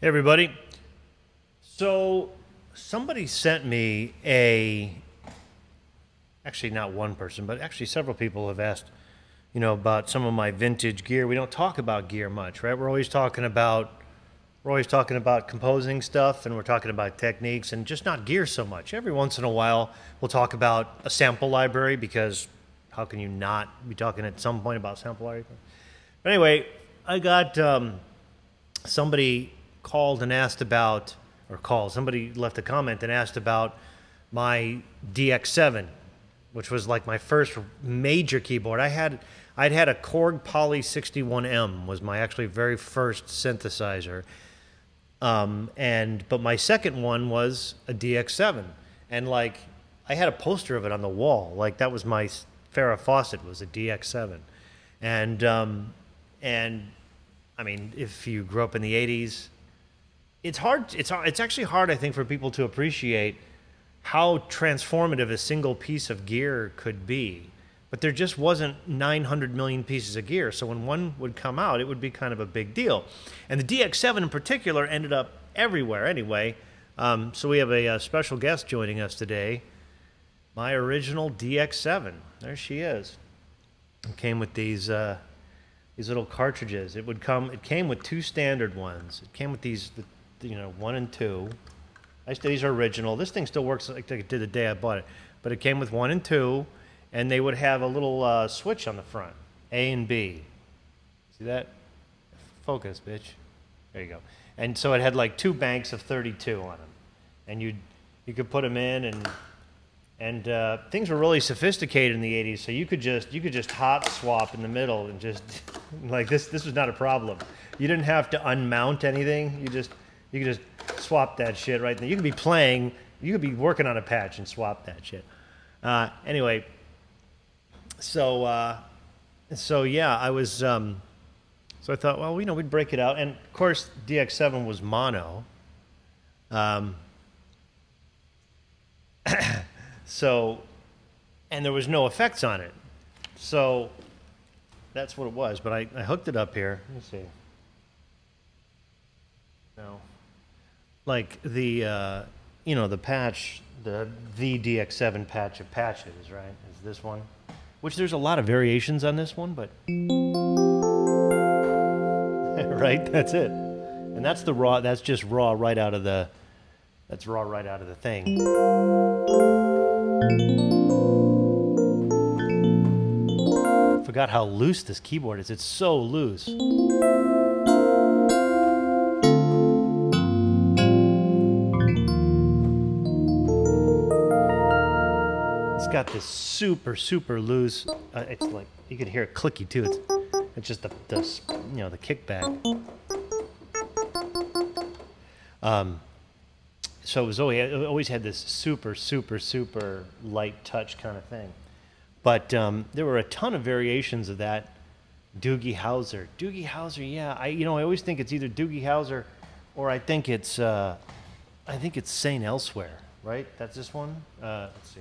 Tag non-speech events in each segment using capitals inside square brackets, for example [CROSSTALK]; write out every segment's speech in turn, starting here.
Hey, everybody. So, somebody sent me a. Actually, not one person, but actually several people have asked, you know, about some of my vintage gear. We don't talk about gear much, right? We're always talking about. We're always talking about composing stuff and we're talking about techniques and just not gear so much. Every once in a while, we'll talk about a sample library because how can you not be talking at some point about sample library? But anyway, I got um, somebody called and asked about, or called, somebody left a comment and asked about my DX7, which was like my first major keyboard. I had, I'd had a Korg Poly 61M was my actually very first synthesizer. Um, and but my second one was a DX7, and like I had a poster of it on the wall. Like that was my Farrah Fawcett was a DX7, and um, and I mean if you grew up in the '80s, it's hard. It's it's actually hard, I think, for people to appreciate how transformative a single piece of gear could be. But there just wasn't 900 million pieces of gear, so when one would come out, it would be kind of a big deal. And the DX7 in particular ended up everywhere anyway. Um, so we have a, a special guest joining us today. My original DX7. There she is. It came with these uh, these little cartridges. It would come. It came with two standard ones. It came with these you know, one and two. I these are original. This thing still works like it did the day I bought it, but it came with one and two, and they would have a little uh, switch on the front, A and B. See that? Focus, bitch. There you go. And so it had like two banks of 32 on them, and you you could put them in, and and uh, things were really sophisticated in the 80s. So you could just you could just hot swap in the middle and just [LAUGHS] like this. This was not a problem. You didn't have to unmount anything. You just you can just swap that shit right there. You could be playing, you could be working on a patch and swap that shit. Uh, anyway, so uh, so yeah, I was. Um, so I thought, well, you know, we'd break it out, and of course, DX7 was mono. Um, [COUGHS] so, and there was no effects on it. So that's what it was. But I, I hooked it up here. Let me see. No like the uh, you know the patch, the VDX7 patch of patches, right? Is this one? Which there's a lot of variations on this one, but [LAUGHS] right, that's it. And that's the raw. That's just raw right out of the. That's raw right out of the thing. Forgot how loose this keyboard is. It's so loose. Got this super super loose. Uh, it's like you can hear it clicky too. It's it's just the, the you know the kickback. Um, so it was always it always had this super super super light touch kind of thing, but um, there were a ton of variations of that. Doogie Howser, Doogie Howser, yeah. I you know I always think it's either Doogie Howser, or I think it's uh, I think it's Saint Elsewhere, right? That's this one. Uh, let's see.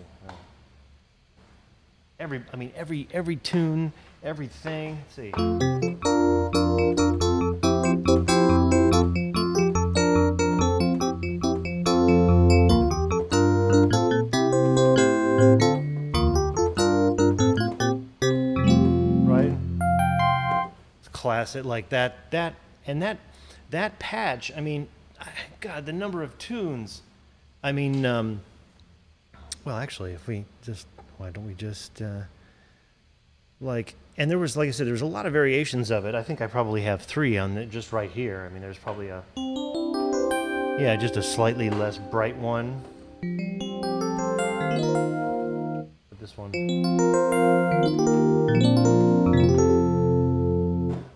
Every I mean every every tune, everything. Let's see. Right? It's classic like that that and that that patch, I mean, [SIGHS] God, the number of tunes. I mean, um, well, actually, if we just why don't we just uh, like and there was like i said there's a lot of variations of it. I think i probably have three on just right here. I mean there's probably a yeah just a slightly less bright one. But this one.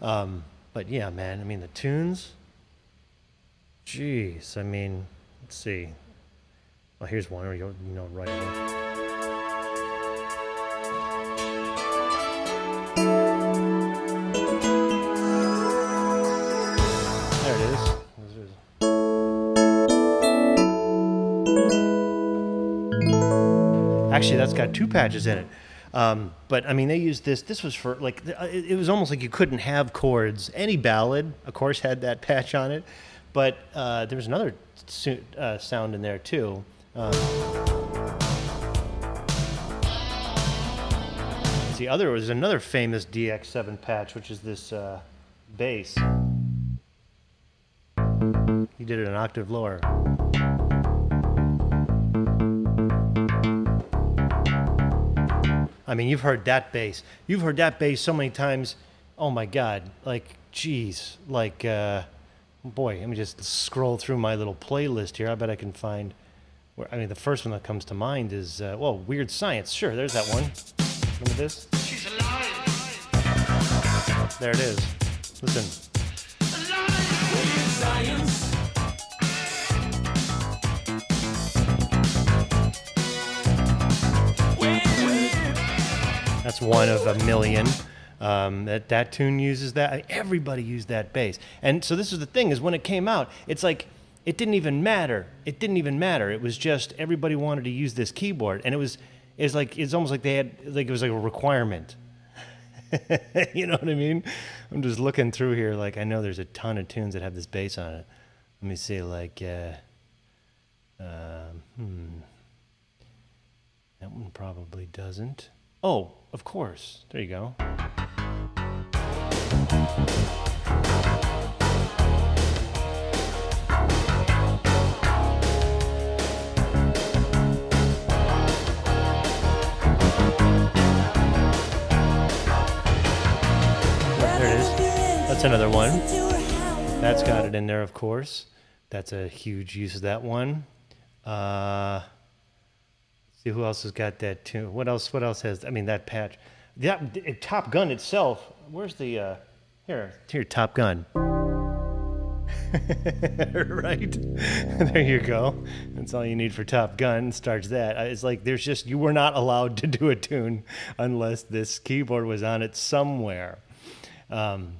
Um, but yeah man i mean the tunes. Jeez i mean let's see. Well here's one. You know right away got two patches in it. Um, but I mean, they used this. This was for like it, it was almost like you couldn't have chords. Any ballad, of course, had that patch on it. But uh, there was another su- uh, sound in there too. Um, the other was another famous DX7 patch, which is this uh, bass. He did it an octave lower. I mean, you've heard that bass. You've heard that bass so many times. Oh my God! Like, geez, like, uh, boy. Let me just scroll through my little playlist here. I bet I can find. Where, I mean, the first one that comes to mind is uh, well, Weird Science. Sure, there's that one. Remember this? There it is. Listen. That's one of a million. Um, that that tune uses that. Everybody used that bass. And so this is the thing: is when it came out, it's like it didn't even matter. It didn't even matter. It was just everybody wanted to use this keyboard, and it was it's like it's almost like they had like it was like a requirement. [LAUGHS] you know what I mean? I'm just looking through here. Like I know there's a ton of tunes that have this bass on it. Let me see. Like, uh, um, hmm, that one probably doesn't. Oh, of course. There you go. There it is. That's another one. That's got it in there, of course. That's a huge use of that one. Uh, see who else has got that tune. What else? What else has? I mean, that patch. That Top Gun itself. Where's the? Uh, here, here, Top Gun. [LAUGHS] right there you go that's all you need for top gun starts that Uh, it's like there's just you were not allowed to do a tune unless this keyboard was on it somewhere um,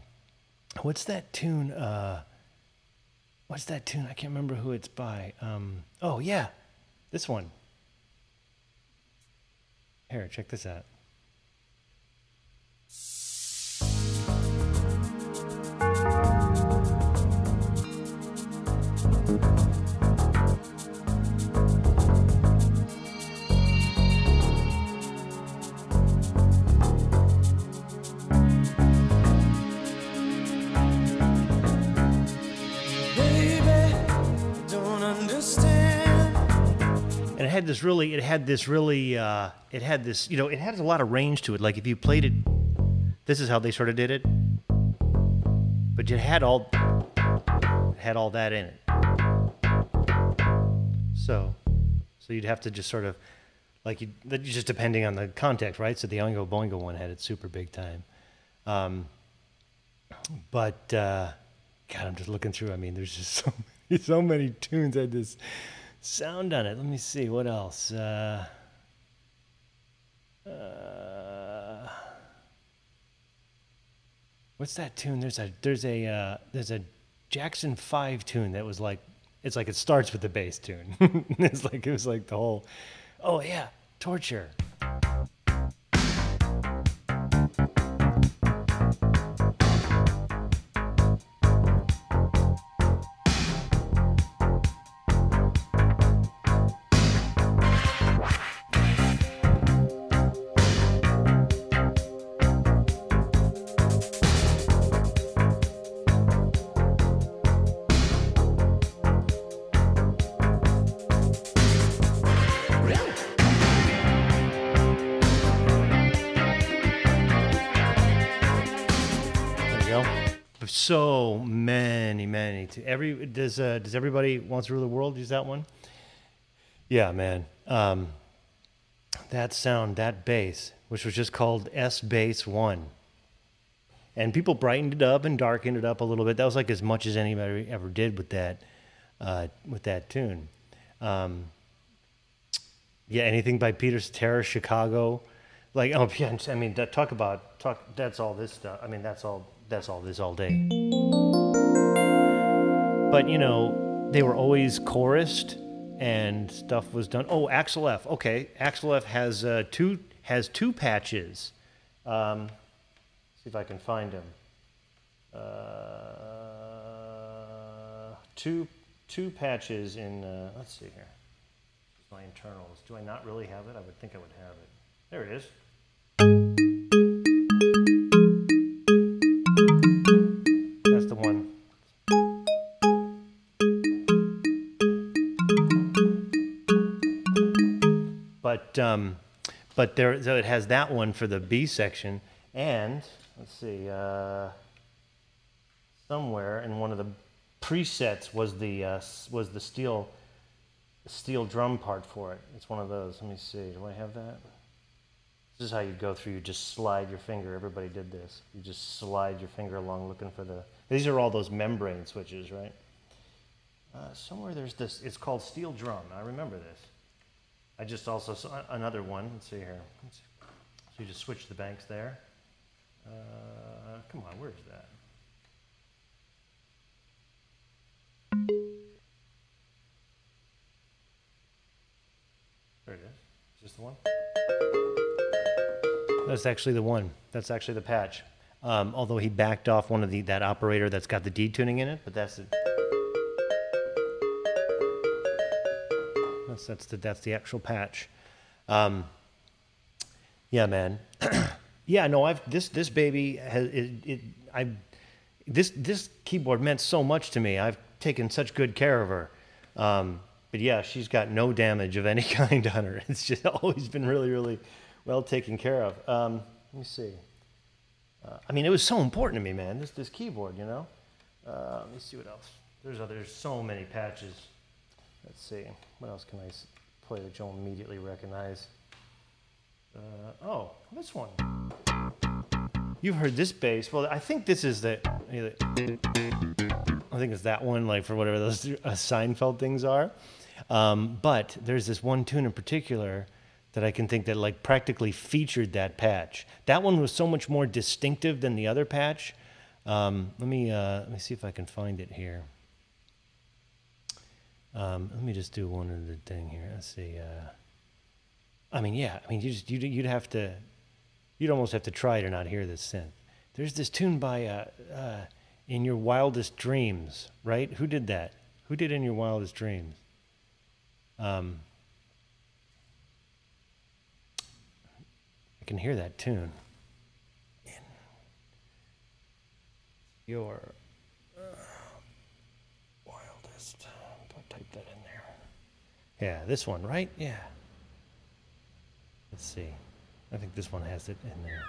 what's that tune uh, what's that tune i can't remember who it's by um, oh yeah this one here check this out had this really it had this really uh, it had this you know it had a lot of range to it. Like if you played it this is how they sort of did it. But you had all it had all that in it. So so you'd have to just sort of like you just depending on the context right? So the oingo boingo one had it super big time. Um, but uh, god i'm just looking through. I mean there's just [LAUGHS] so many, so many tunes I this sound on it. Let me see what else. Uh, uh, what's that tune? There's a there's a uh, there's a Jackson Five tune that was like it's like it starts with the bass tune. [LAUGHS] it's like it was like the whole. Oh yeah, torture. To every does uh, does everybody wants to rule the world use that one? Yeah, man. Um, that sound, that bass, which was just called S Bass One, and people brightened it up and darkened it up a little bit. That was like as much as anybody ever did with that uh, with that tune. Um, yeah, anything by Peter Cetera, Chicago, like oh yeah. I mean, talk about talk. That's all this stuff. I mean, that's all. That's all this all day. But you know, they were always chorused, and stuff was done. Oh, Axel F. Okay, Axel F. has uh, two has two patches. Um, see if I can find him. Uh, two two patches in. Uh, let's see here. My internals. Do I not really have it? I would think I would have it. There it is. But um, but there, so it has that one for the B section, and let's see, uh, somewhere in one of the presets was the uh, was the steel steel drum part for it. It's one of those. Let me see. Do I have that? This is how you go through. You just slide your finger. Everybody did this. You just slide your finger along looking for the. These are all those membrane switches, right? Uh, somewhere there's this. It's called steel drum. I remember this. I just also saw another one. Let's see here. Let's see. So you just switch the banks there. Uh, come on, where is that? There it is. Is this the one? That's actually the one. That's actually the patch. Um, although he backed off one of the that operator that's got the detuning in it, but that's the that's that's the that's the actual patch. Um, yeah, man. [CLEARS THROAT] yeah, no, I've this this baby has it, it I this this keyboard meant so much to me. I've taken such good care of her. Um, but yeah, she's got no damage of any [LAUGHS] kind on her. It's just [LAUGHS] always been really, really well taken care of. Um, let me see. Uh, I mean, it was so important to me, man. This this keyboard, you know. Uh, let me see what else. There's other, there's so many patches. Let's see. What else can I play that you'll immediately recognize? Uh, oh, this one. You've heard this bass. Well, I think this is the. I think it's that one, like for whatever those uh, Seinfeld things are. Um, but there's this one tune in particular that I can think that like practically featured that patch. That one was so much more distinctive than the other patch. Um, let me uh, let me see if I can find it here. Um, let me just do one of the thing here. Let's see. Uh, I mean, yeah. I mean, you just you'd, you'd have to, you'd almost have to try to not hear this synth. There's this tune by uh, uh, "In Your Wildest Dreams," right? Who did that? Who did "In Your Wildest Dreams"? Um, I can hear that tune. Your uh, wildest. I'll type that in there. Yeah, this one, right? Yeah. Let's see. I think this one has it in there.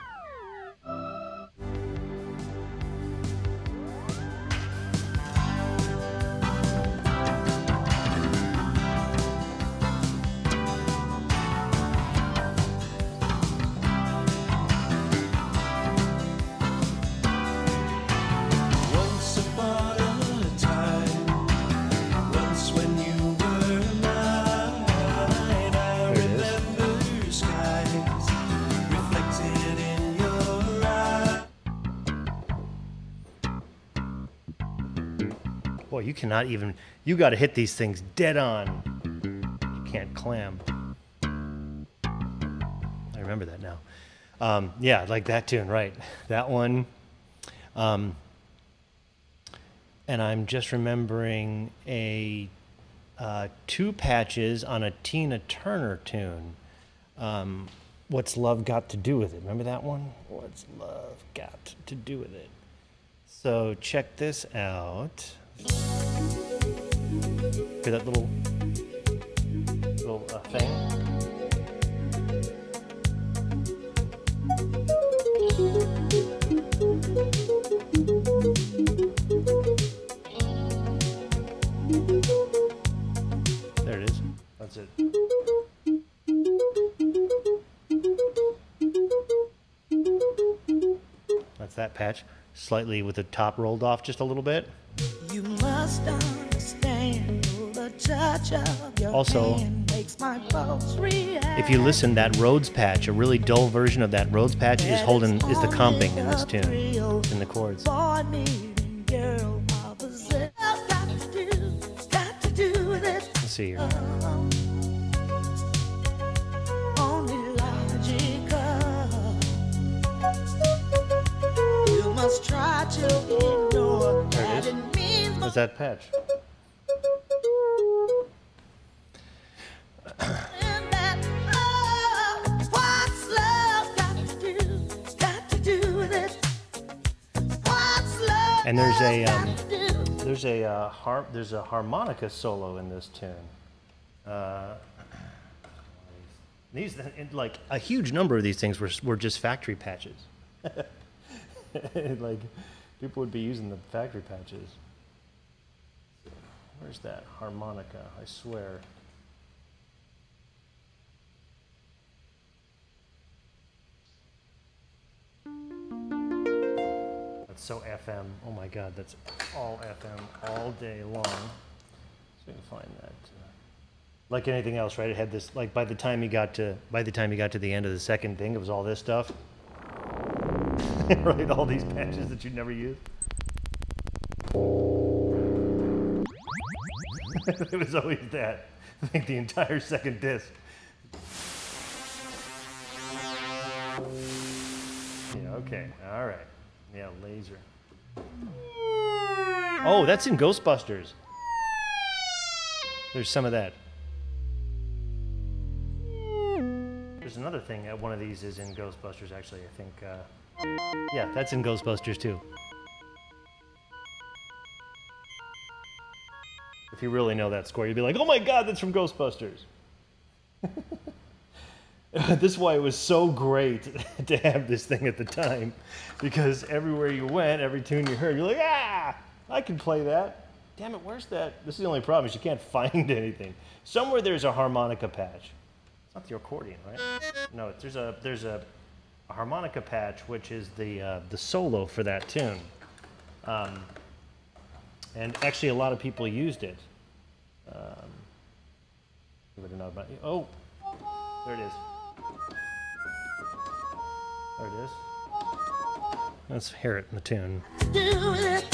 Boy, you cannot even. You got to hit these things dead on. You can't clam. I remember that now. Um, yeah, like that tune, right? That one. Um, and I'm just remembering a uh, two patches on a Tina Turner tune. Um, What's love got to do with it? Remember that one? What's love got to do with it? So check this out. Hear that little little uh, thing? There it is. That's it. That's that patch. Slightly with the top rolled off just a little bit. You must understand the touch of your Also, makes my. If you listen, that Rhodes patch, a really dull version of that Rhodes patch, is holding is the comping in this tune, in the chords. Boy, needing girl opposite. Got to do, got to do with it. Let's see here. Only logical. You must try to ignore There it is that patch. And there's a um, there's a uh, there's a harmonica solo in this tune. Uh, these like a huge number of these things were were just factory patches. [LAUGHS] like people would be using the factory patches. Where's that harmonica? I swear. That's so FM. Oh my God, that's all FM all day long. So we can find that. uh, Like anything else, right? It had this. Like by the time you got to by the time you got to the end of the second thing, it was all this stuff. [LAUGHS] right, all these patches that you'd never use. [LAUGHS] it was always that. I think the entire second disc. Yeah, okay. All right. Yeah, laser. Oh, that's in Ghostbusters. There's some of that. There's another thing. Uh, one of these is in Ghostbusters, actually. I think. Uh, yeah, that's in Ghostbusters too. If you really know that score, you'd be like, "Oh my God, that's from Ghostbusters." [LAUGHS] this is why it was so great [LAUGHS] to have this thing at the time, because everywhere you went, every tune you heard, you're like, "Ah, I can play that." Damn it, where's that? This is the only problem is you can't [LAUGHS] find anything. Somewhere there's a harmonica patch. It's not the accordion, right? No, there's a there's a, a harmonica patch, which is the uh, the solo for that tune. Um, and actually, a lot of people used it. Um. Oh, there it is. There it is. Let's hear it in the tune.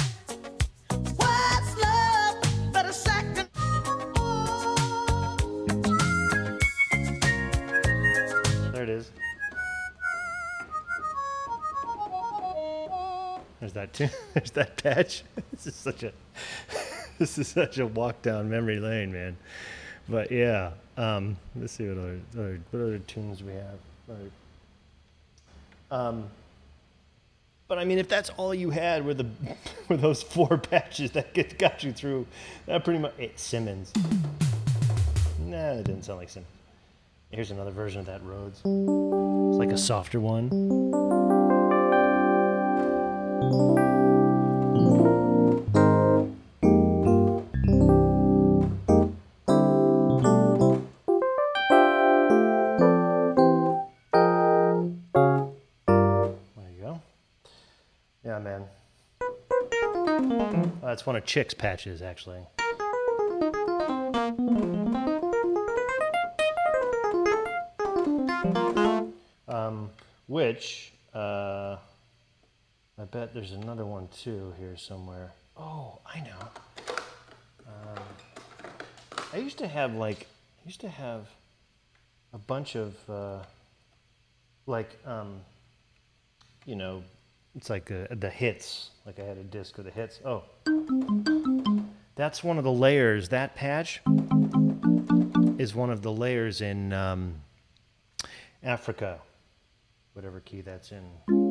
That tune. [LAUGHS] There's that patch. [LAUGHS] This is such a [LAUGHS] this is such a walk down memory lane, man. But yeah, um, let's see what other, what other tunes we have. Um, but I mean, if that's all you had were the were those four patches that get, got you through, that pretty much eh, Simmons. Nah, that didn't sound like Simmons. Here's another version of that Rhodes. It's like a softer one. Yeah, man. Oh, that's one of Chick's patches, actually. Um, which, I bet there's another one too here somewhere. Oh, I know. Um, I used to have like, I used to have a bunch of, uh, like, um, you know, it's like uh the hits. Like I had a disc of the hits. Oh, that's one of the layers. That patch is one of the layers in um, Africa, whatever key that's in.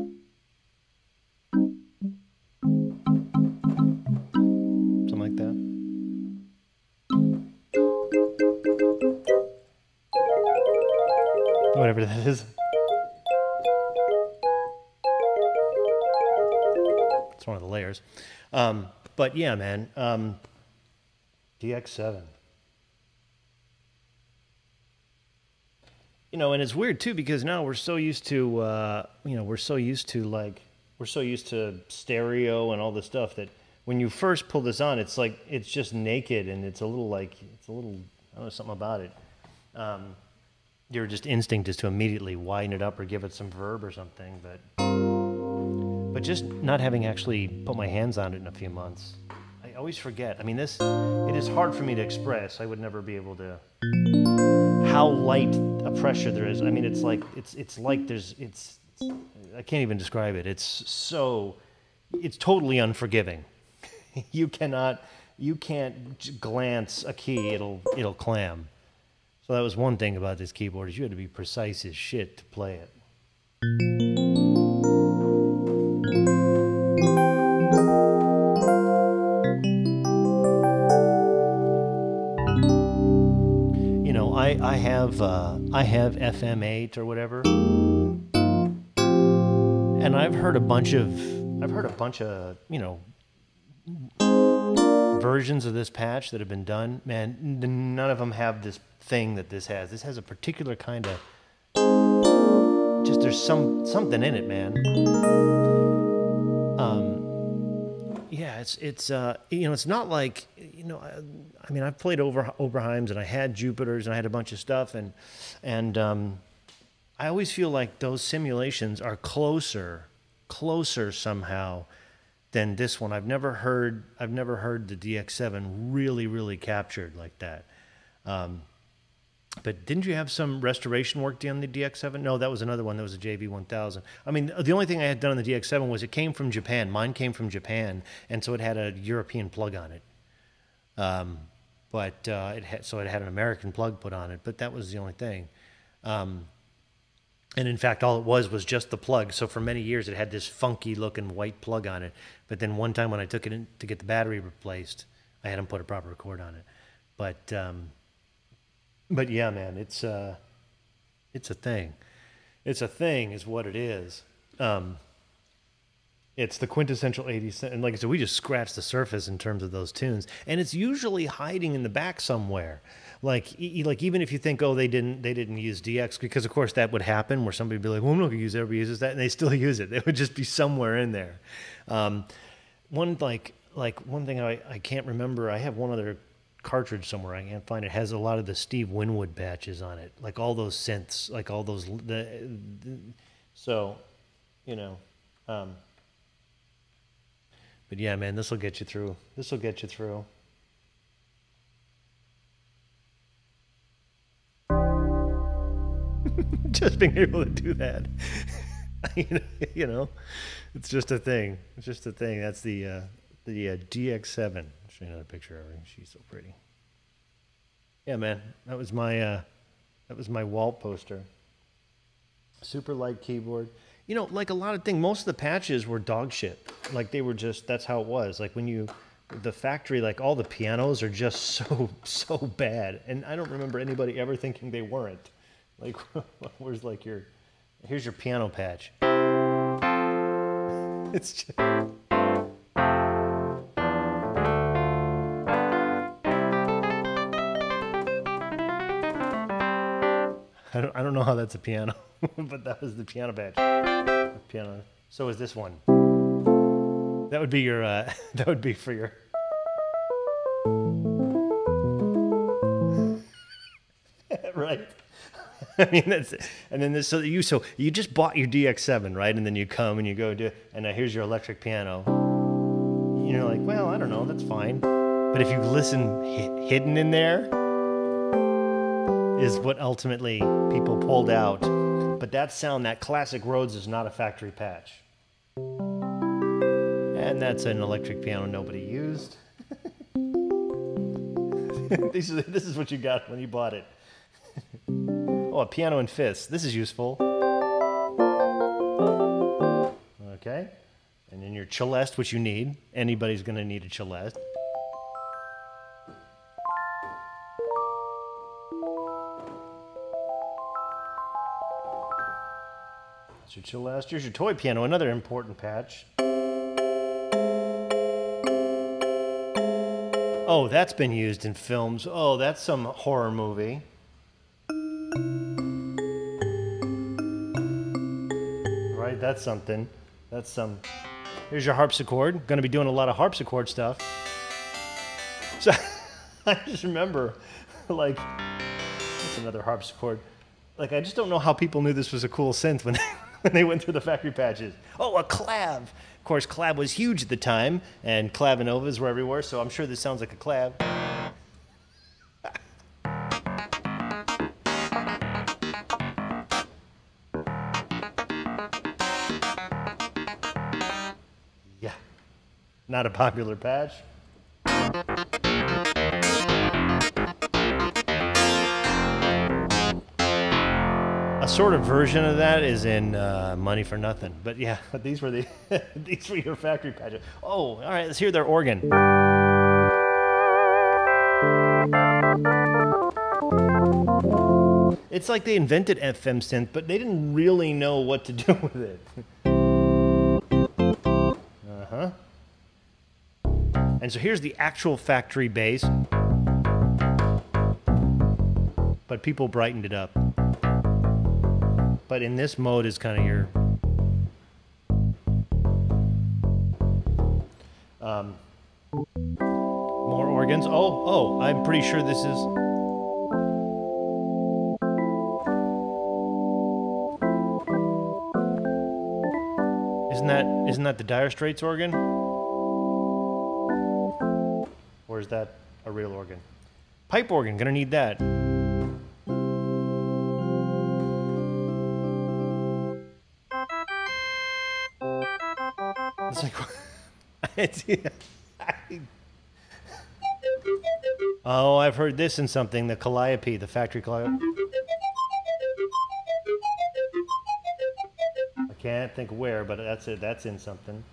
Whatever that is. It's one of the layers. Um, but yeah, man. Um, DX7. You know, and it's weird too because now we're so used to, uh, you know, we're so used to like, we're so used to stereo and all this stuff that when you first pull this on, it's like, it's just naked and it's a little like, it's a little, I don't know, something about it. Um, your just instinct is to immediately widen it up or give it some verb or something, but but just not having actually put my hands on it in a few months, I always forget. I mean, this it is hard for me to express. I would never be able to how light a pressure there is. I mean, it's like it's it's like there's it's I can't even describe it. It's so it's totally unforgiving. [LAUGHS] you cannot you can't glance a key; it'll it'll clam. So that was one thing about this keyboard is you had to be precise as shit to play it. You know, I, I have uh, I have FM8 or whatever, and I've heard a bunch of I've heard a bunch of you know versions of this patch that have been done. Man, none of them have this thing that this has. This has a particular kind of just there's some something in it, man. Um, yeah, it's it's uh, you know it's not like you know I, I mean I've played over Oberheims and I had Jupiters and I had a bunch of stuff and and um, I always feel like those simulations are closer closer somehow than this one. I've never heard I've never heard the DX7 really really captured like that. Um, but didn't you have some restoration work done on the DX7? No, that was another one. That was a JV1000. I mean, the only thing I had done on the DX7 was it came from Japan. Mine came from Japan, and so it had a European plug on it. Um, but uh, it had, so it had an American plug put on it. But that was the only thing. Um, and in fact, all it was was just the plug. So for many years, it had this funky looking white plug on it. But then one time when I took it in to get the battery replaced, I had them put a proper cord on it. But um, but yeah, man, it's uh, it's a thing. It's a thing, is what it is. Um, it's the quintessential 80s, and like I said, we just scratched the surface in terms of those tunes, and it's usually hiding in the back somewhere. Like, e- like even if you think, oh, they didn't, they didn't use DX, because of course that would happen, where somebody would be like, well, I'm not gonna use it, everybody uses that, and they still [LAUGHS] use it. It would just be somewhere in there. Um, one like, like one thing I, I can't remember. I have one other cartridge somewhere. I can't find it. Has a lot of the Steve Winwood patches on it, like all those synths, like all those. The, the so, you know, um, but yeah, man, this will get you through. This will get you through. [LAUGHS] just being able to do that, [LAUGHS] [LAUGHS] you know, it's just a thing. It's just a thing. That's the uh, the uh, DX7. I'll show you another picture of her. She's so pretty. Yeah, man, that was my uh, that was my wall poster. Super light keyboard. You know, like a lot of things, most of the patches were dog shit. Like they were just that's how it was. Like when you the factory, like all the pianos are just [LAUGHS] so so bad. And I don't remember anybody ever thinking they weren't. Like [LAUGHS] where's like your here's your piano patch. [LAUGHS] It's just I don't, I don't know how that's a piano, [LAUGHS] but that was the piano patch. Piano. So is this one. That would be your. Uh, [LAUGHS] that would be for your. right. [LAUGHS] I mean that's and then this so you so you just bought your DX7 right and then you come and you go do and now here's your electric piano. You're like well I don't know that's fine, but if you listen hi- hidden in there, is what ultimately people pulled out. But that sound, that classic Rhodes, is not a factory patch. And that's an electric piano nobody used. [LAUGHS] this, is, this is what you got when you bought it. [LAUGHS] oh, a piano and fifths. This is useful. Okay. And then your celeste, which you need. Anybody's going to need a celeste. That's your celeste. Here's your toy piano, another important patch. Oh, that's been used in films. Oh, that's some horror movie. That's something. That's some. Here's your harpsichord. Going to be doing a lot of harpsichord stuff. So [LAUGHS] I just remember, like, that's another harpsichord. Like, I just don't know how people knew this was a cool synth when they, [LAUGHS] when they went through the factory patches. Oh, a clav. Of course, clav was huge at the time, and clavinovas were everywhere, so I'm sure this sounds like a clav. Not a popular patch. A sort of version of that is in uh, Money for Nothing. But yeah, [LAUGHS] these were the [LAUGHS] these were your factory patches. Oh, all right. Let's hear their organ. It's like they invented FM synth, but they didn't really know what to [LAUGHS] do with it. uh huh. And so here's the actual factory bass. But people brightened it up. But in this mode is kind of your. Um, more organs. Oh, oh, I'm pretty sure this is. Isn't that isn't that the Dire Straits organ? Is that a real organ? Pipe organ, gonna need that. It's like, [LAUGHS] it's, I- oh, I've heard this in something. The calliope, the factory calliope. I can't think where, but that's it. That's in something.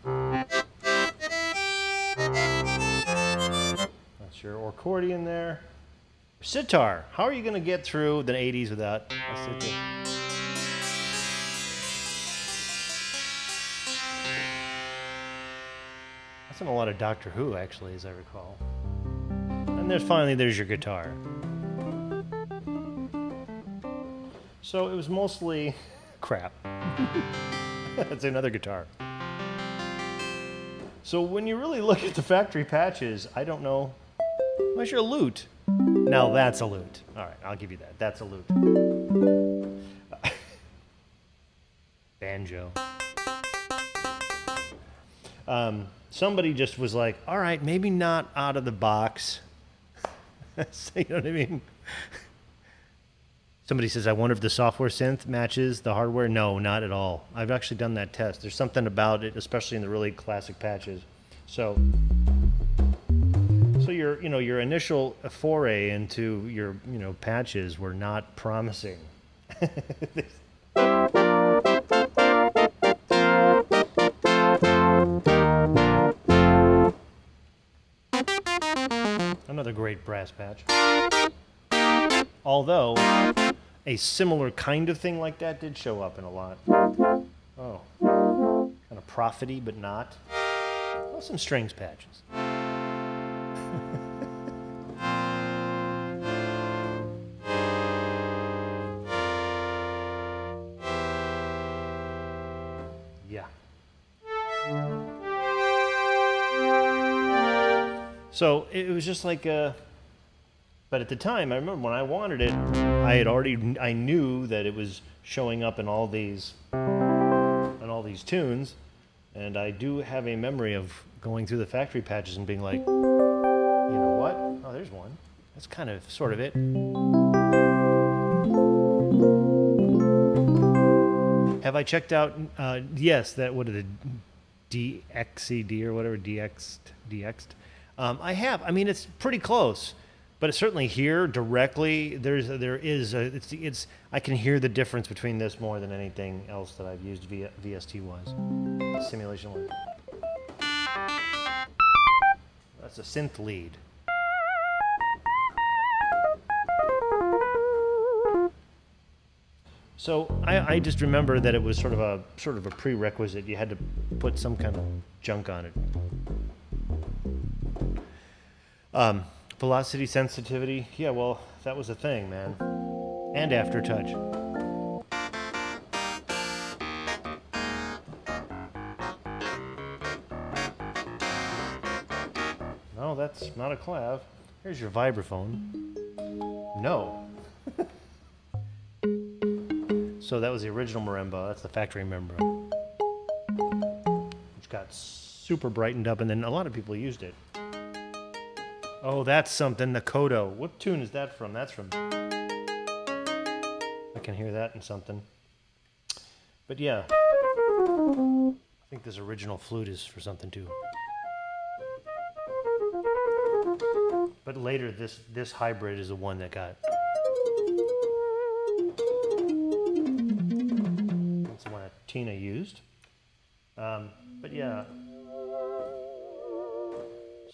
That's your accordion there. Sitar. How are you going to get through the 80s without a sitar? That's in a lot of Doctor Who, actually, as I recall. And there's finally there's your guitar. So it was mostly [LAUGHS] crap. [LAUGHS] That's another guitar. So when you really look at the factory patches, I don't know. Where's your lute? Now that's a lute. All right, I'll give you that. That's a lute. [LAUGHS] Banjo. Um, somebody just was like, all right, maybe not out of the box. [LAUGHS] You know what I mean? Somebody says, I wonder if the software synth matches the hardware. No, not at all. I've actually done that test. There's something about it, especially in the really classic patches. So, so your, you know, your initial foray into your, you know, patches were not promising. [LAUGHS] Another great brass patch. Although, a similar kind of thing like that did show up in a lot. Oh. Kind of profity, but not. Well, some strings patches. So it was just like uh but at the time, I remember when I wanted it, I had already I knew that it was showing up in all these in all these tunes, and I do have a memory of going through the factory patches and being like, you know what? Oh, there's one. That's kind of sort of it. Have I checked out? Uh, yes, that what are the DXCD or whatever DX Dexed. Um, I have. I mean, it's pretty close, but it's certainly here directly. There's there is a, it's it's I can hear the difference between this more than anything else that I've used via VST wise. simulation one. That's a synth lead. So I, I just remember that it was sort of a sort of a prerequisite. You had to put some kind of junk on it. Um, velocity sensitivity. Yeah, well, that was a thing, man. And aftertouch. No, that's not a clav. Here's your vibraphone. No. [LAUGHS] so that was the original marimba. That's the factory marimba. Which got super brightened up, and then a lot of people used it. Oh, that's something. The Koto. What tune is that from? That's from. I can hear that in something. But yeah. I think this original flute is for something too. But later, this this hybrid is the one that got. That's the one that Tina used. Um, but yeah.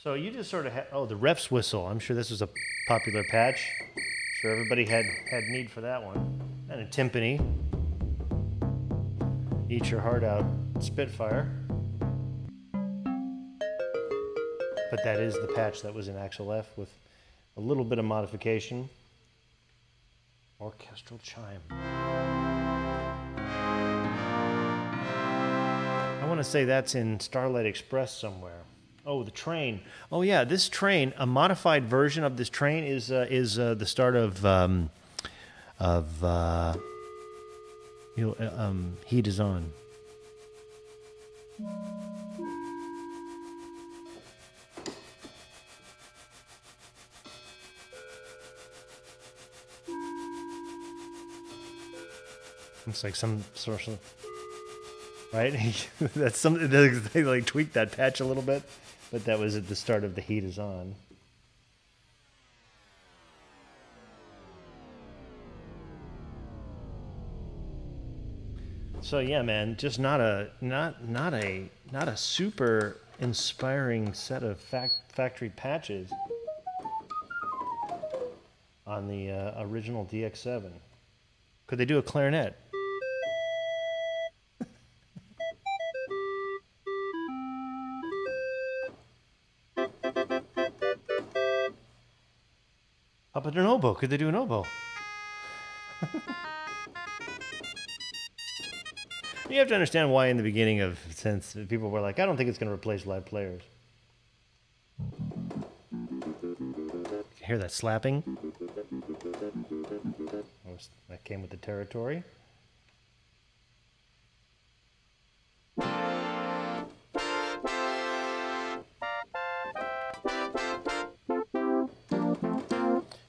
So you just sort of had, oh, the ref's whistle. I'm sure this was a popular patch. Sure, everybody had had need for that one. And a timpani. Eat your heart out, Spitfire. But that is the patch that was in Axel F with a little bit of modification. Orchestral chime. I want to say that's in Starlight Express somewhere. Oh, the train. Oh yeah, this train, a modified version of this train is uh, is uh, the start of um, of uh, you know, uh, um, Heat is on. It's like some sort of right? [LAUGHS] That's something they, they like tweaked that patch a little bit, but that was at the start of the heat is on. So yeah, man, just not a not not a not a super inspiring set of fac- factory patches on the uh, original DX7. Could they do a clarinet? About an oboe? Could they do an oboe? [LAUGHS] you have to understand why, in the beginning of since people were like, "I don't think it's going to replace live players." Hear that slapping? That came with the territory.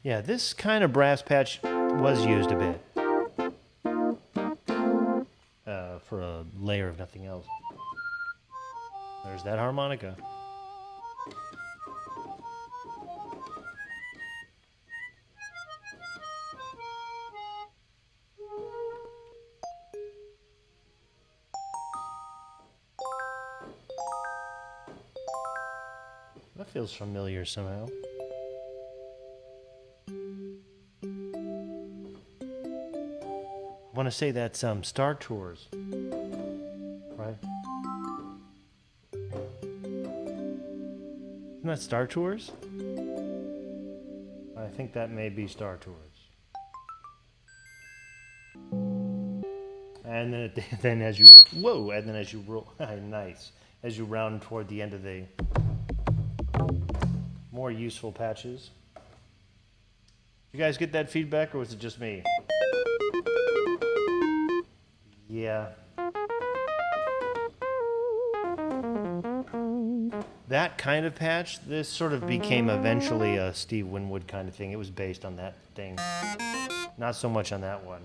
Yeah, this kind of brass patch was used a bit uh, for a layer of nothing else. There's that harmonica. That feels familiar somehow. I want to say that's um, Star Tours, right? Isn't that Star Tours? I think that may be Star Tours. And then, it, [LAUGHS] then as you whoa, and then as you roll, [LAUGHS] nice, as you round toward the end of the more useful patches. You guys get that feedback, or was it just me? Yeah. That kind of patch, this sort of became eventually a Steve Winwood kind of thing. It was based on that thing. Not so much on that one.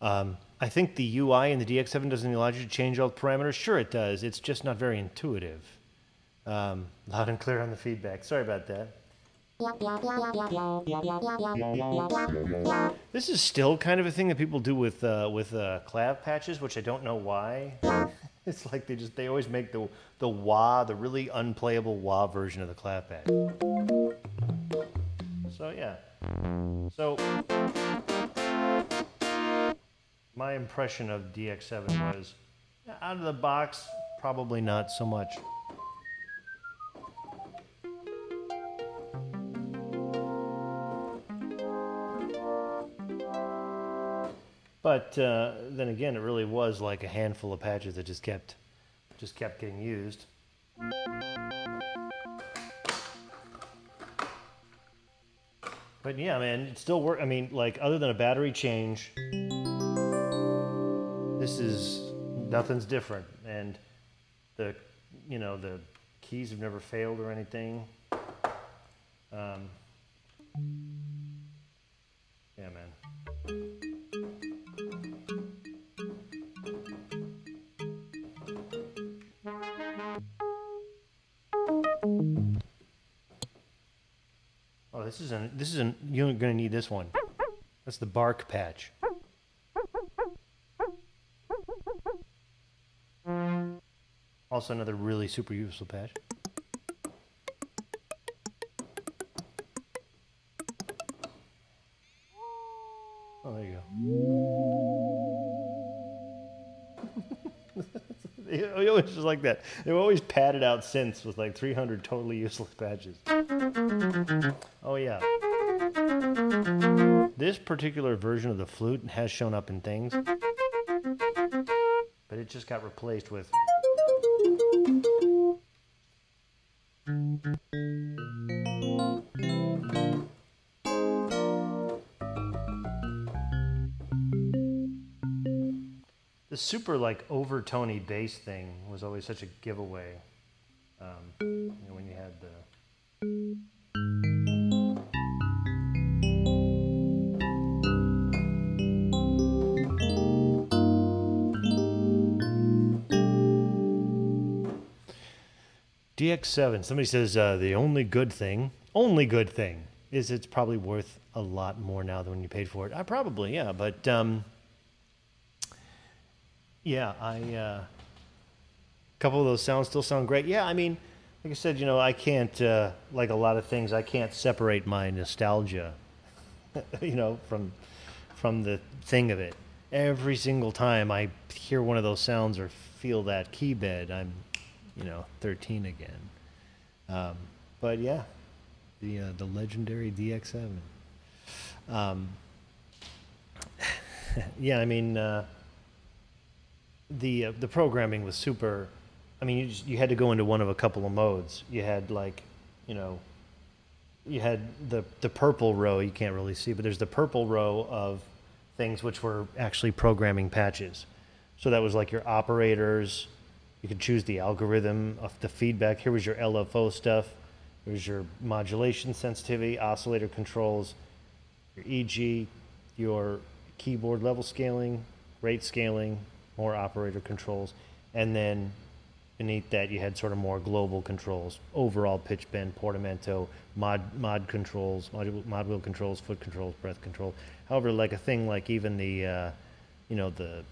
Um, I think the UI in the DX7 doesn't allow you to change all the parameters. Sure, it does. It's just not very intuitive. Um, loud and clear on the feedback. Sorry about that. This is still kind of a thing that people do with uh, with uh, clav patches, which I don't know why. [LAUGHS] It's like they just they always make the the wah, the really unplayable wah version of the clav patch. So yeah. So my impression of DX7 was out of the box, probably not so much. But uh, then again, it really was like a handful of patches that just kept, just kept getting used. But yeah, man, it still work. I mean, like other than a battery change, this is nothing's different, and the, you know, the keys have never failed or anything. Um, yeah, man. This is an this is an you're gonna need this one. That's the bark patch. Also, another really super useful patch. Oh, there you go. [LAUGHS] They always just like that. They were always padded out synths with like 300 totally useless patches. Oh yeah. This particular version of the flute has shown up in things, but it just got replaced with. The super like overtony bass thing was always such a giveaway. DX7. Somebody says uh, the only good thing, only good thing, is it's probably worth a lot more now than when you paid for it. I probably yeah, but um, yeah, I uh, a couple of those sounds still sound great. Yeah, I mean, like I said, you know, I can't uh, like a lot of things. I can't separate my nostalgia, [LAUGHS] you know, from from the thing of it. Every single time I hear one of those sounds or feel that key bed, I'm, you know, 13 again. Um, but yeah, the uh, the legendary DX7. Um, [LAUGHS] yeah, I mean. Uh, the uh, the programming was super. I mean, you just, you had to go into one of a couple of modes. You had like, you know, you had the the purple row. You can't really see, but there's the purple row of things which were actually programming patches. So that was like your operators. You could choose the algorithm of the feedback. Here was your LFO stuff. There's your modulation sensitivity, oscillator controls, your EG, your keyboard level scaling, rate scaling, more operator controls, and then beneath that you had sort of more global controls, overall pitch bend, portamento, mod mod controls, mod, mod wheel controls, foot controls, breath control. However, like a thing like even the, uh, you know, the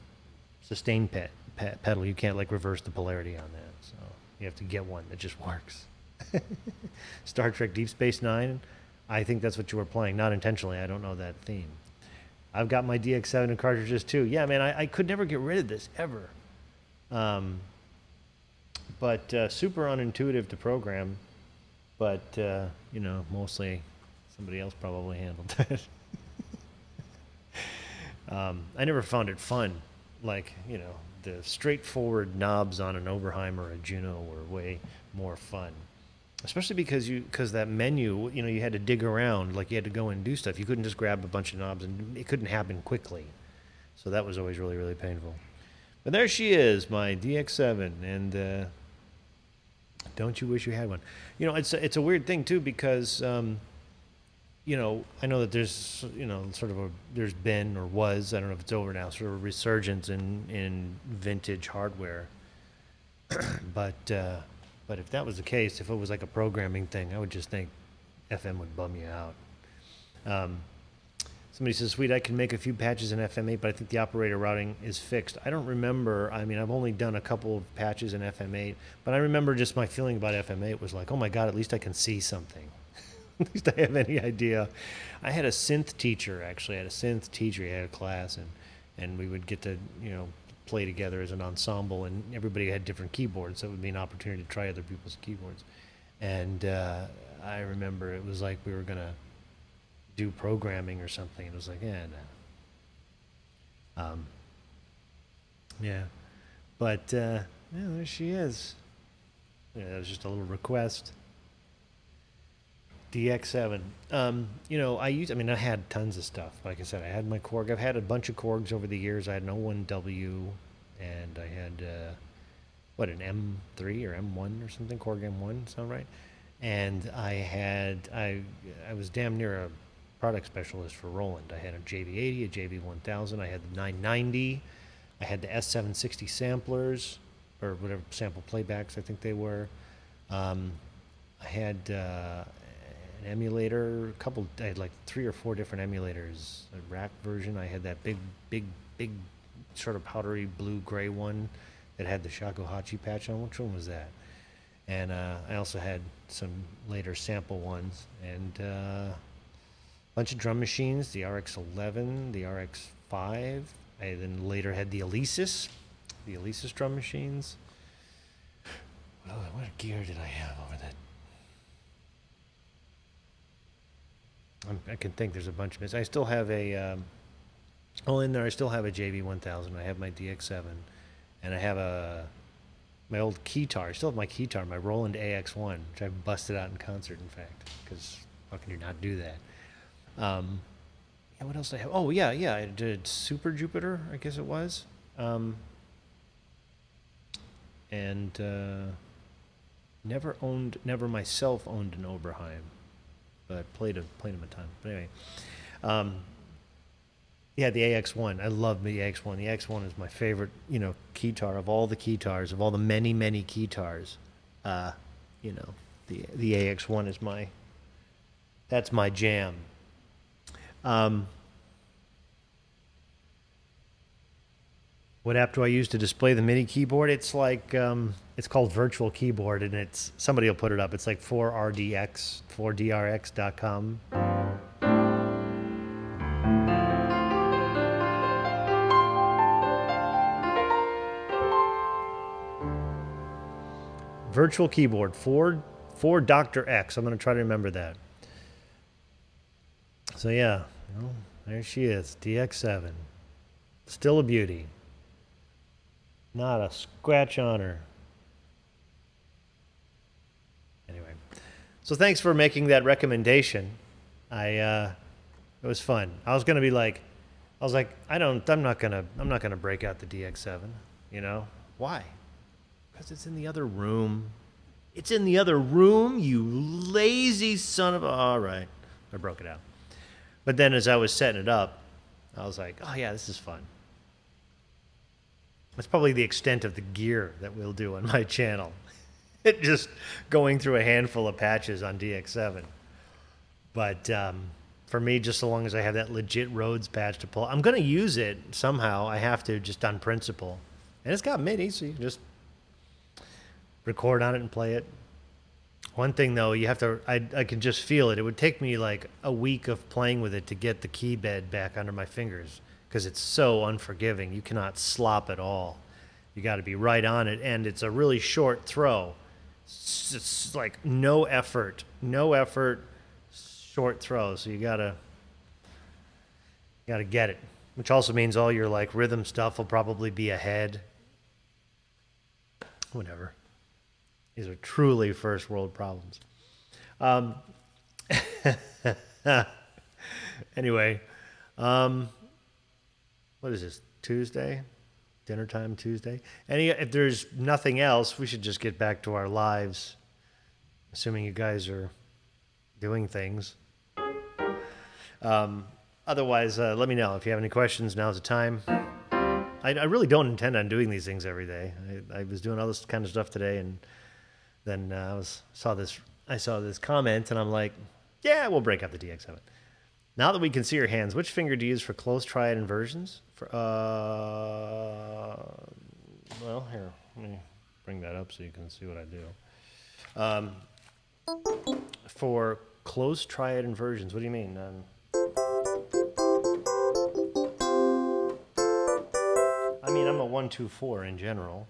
sustain pet, pet pedal, you can't like reverse the polarity on that, so you have to get one that just works. [LAUGHS] Star Trek Deep Space Nine, I think that's what you were playing, not intentionally. I don't know that theme. I've got my DX7 and cartridges too. Yeah, man, I, I could never get rid of this ever. Um, but uh, super unintuitive to program. But uh, you know, mostly somebody else probably handled [LAUGHS] it. um, I never found it fun. Like you know, the straightforward knobs on an Oberheim or a Juno were way more fun. Especially because you because that menu you know you had to dig around like you had to go and do stuff. You couldn't just grab a bunch of knobs and it couldn't happen quickly. So that was always really really painful. But there she is my dx7 and uh, don't you wish you had one? You know it's a, it's a weird thing too because um, you know i know that there's you know sort of a there's been or was i don't know if it's over now sort of a resurgence in in vintage hardware [COUGHS] but uh, but if that was the case, if it was like a programming thing, I would just think FM would bum you out. Um, somebody says, "Sweet, I can make a few patches in FM8, but I think the operator routing is fixed." I don't remember. I mean, I've only done a couple of patches in FM8, but I remember just my feeling about FM8 was like, "Oh my God, at least I can see something. [LAUGHS] at least I have any idea." I had a synth teacher actually. I had a synth teacher. He had a class, and and we would get to you know play together as an ensemble, and everybody had different keyboards, so it would be an opportunity to try other people's keyboards. And uh, I remember it was like we were gonna do programming or something, it was like, yeah, no. Um, yeah, but uh, yeah, there she is. Yeah, that was just a little request. DX7. Um, you know, I used, I mean, I had tons of stuff. Like I said, I had my Korg. I've had a bunch of Korgs over the years. I had an O1W and I had, uh, what, an M3 or M1 or something, Korg M1, sound right? And I had, I, I was damn near a product specialist for Roland. I had a JV80, a JV1000, I had the 990, I had the S760 samplers, or whatever, sample playbacks, I think they were. Um, I had uh, an emulator, a couple, I had like three or four different emulators. A rack version, I had that big, big, big, sort of powdery blue gray one that had the shakuhachi patch on. Which one was that? And uh, I also had some later sample ones and uh, a bunch of drum machines, the RX-11, the RX-5. I then later had the Alesis, the Alesis drum machines. What, what gear did I have over that? I'm, I can think there's a bunch of it. I still have a, um, oh, in there I still have a JV1000. I have my DX7, and I have a my old keytar. I still have my keytar, my Roland AX1, which I busted out in concert, in fact, because how can you not do that? Um, yeah, what else did I have? Oh, yeah, yeah, I did Super Jupiter, I guess it was. Um, and uh, never owned, never myself owned an Oberheim, but played a played them a ton. But anyway, um, yeah, the AX1. I love the AX1. The AX1 is my favorite, you know, keytar of all the keytars, of all the many, many keytars. Uh, you know, the the AX1 is my that's my jam. Um, what app do I use to display the MIDI keyboard? It's like um, it's called Virtual Keyboard, and it's somebody will put it up. It's like 4RDX, 4DRX.com. Virtual keyboard for for Doctor X. I'm gonna try to remember that. So yeah, well, there she is, DX7. Still a beauty. Not a scratch on her. Anyway, so thanks for making that recommendation. I uh, it was fun. I was gonna be like, I was like, I don't, I'm not gonna, I'm not gonna break out the DX7. You know why? Because it's in the other room. It's in the other room, you lazy son of a. All right. I broke it out. But then as I was setting it up, I was like, oh, yeah, this is fun. That's probably the extent of the gear that we'll do on my channel. It [LAUGHS] just going through a handful of patches on DX7. But um, for me, just so long as I have that legit Rhodes patch to pull, I'm going to use it somehow. I have to just on principle. And it's got MIDI, so you can just record on it and play it. One thing though, you have to, I, I can just feel it. It would take me like a week of playing with it to get the key bed back under my fingers because it's so unforgiving. You cannot slop at all. You got to be right on it. And it's a really short throw. It's, like no effort, no effort, short throw. So you got to, you got to get it, which also means all your like rhythm stuff will probably be ahead. Whatever. These are truly first world problems. Um, [LAUGHS] anyway, um, what is this? Tuesday? Dinner time Tuesday? Any, if there's nothing else, we should just get back to our lives, assuming you guys are doing things. Um, otherwise, uh, let me know if you have any questions. Now's the time. I, I really don't intend on doing these things every day. I, I was doing all this kind of stuff today, and then uh, I was saw this I saw this comment, and I'm like, yeah, we'll break out the DX7. Now that we can see your hands, which finger do you use for close triad inversions? For uh, well, here, let me bring that up so you can see what I do. Um, for close triad inversions, what do you mean? Um, I mean, I'm a one, two, four in general.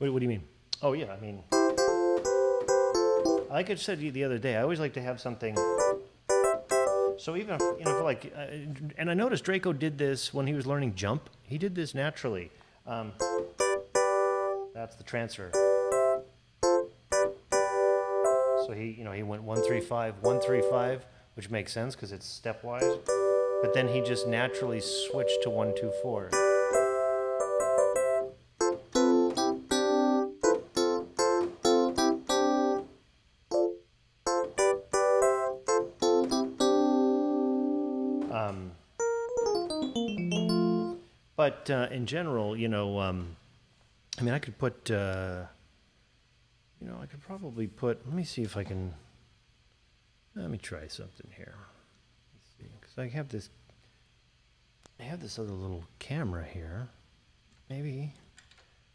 What, what do you mean? Oh yeah, I mean, like I said to you the other day, I always like to have something. So even if, you know, like, uh, and I noticed Draco did this when he was learning jump. He did this naturally. Um, that's the transfer. So he, you know, he went one three five, one three five, which makes sense because it's stepwise. But then he just naturally switched to one two four. Uh, in general, you know, um, I mean, I could put uh, You know, I could probably put, let me see if I can, let me try something here. Because I have this, I have this other little camera here. Maybe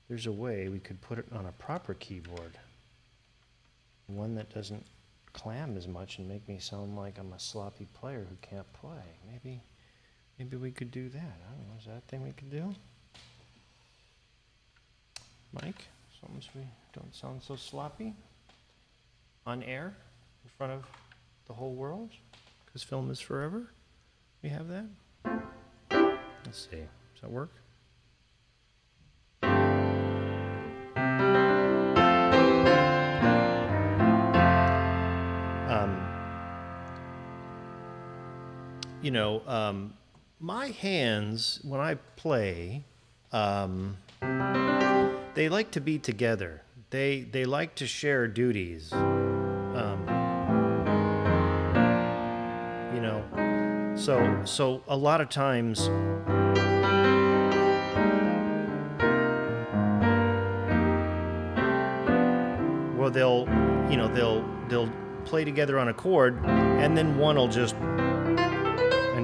there's a way we could put it on a proper keyboard. One that doesn't clam as much and make me sound like I'm a sloppy player who can't play. Maybe, maybe we could do that. I don't know. Is that a thing we could do? Mike, as long as we don't sound so sloppy on air in front of the whole world, because film is forever. We have that. Let's see. Does that work? Um, you know, um, my hands when I play, um, they like to be together. They they like to share duties. Um, you know, so so a lot of times. Well, they'll, you know, they'll they'll play together on a chord, and then one will just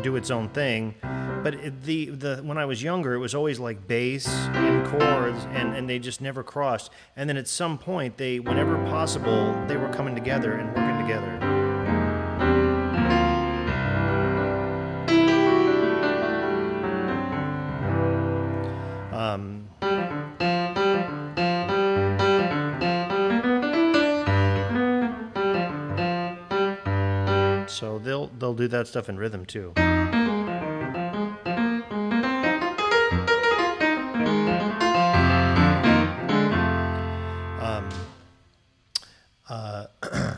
and do its own thing. But it, the the when I was younger, it was always like bass and chords, and and they just never crossed. And then at some point, they, whenever possible, they were coming together and working together. Do that stuff in rhythm too. Um, uh, [CLEARS THROAT]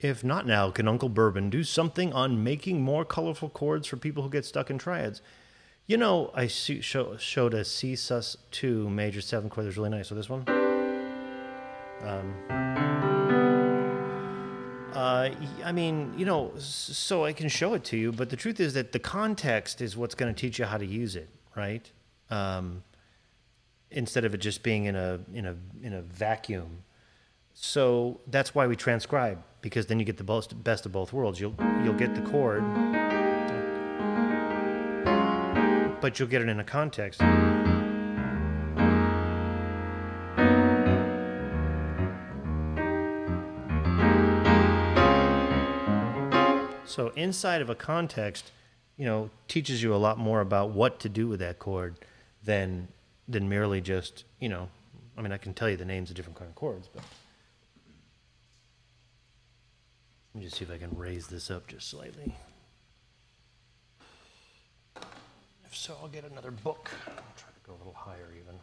if not now, can Uncle Bourbon do something on making more colorful chords for people who get stuck in triads? You know, I see, show, showed a C sus 2 major 7 chord that's really nice. So this one? Um, uh, I mean, you know, so I can show it to you, but the truth is that the context is what's going to teach you how to use it, right? Um, instead of it just being in a in a in a vacuum. So that's why we transcribe because then you get the best best of both worlds. You'll you'll get the chord, but you'll get it in a context. So inside of a context, you know, teaches you a lot more about what to do with that chord than than merely just, you know, I mean, I can tell you the names of different kind of chords, but let me just see if I can raise this up just slightly. If so, I'll get another book. I'll try to go a little higher even.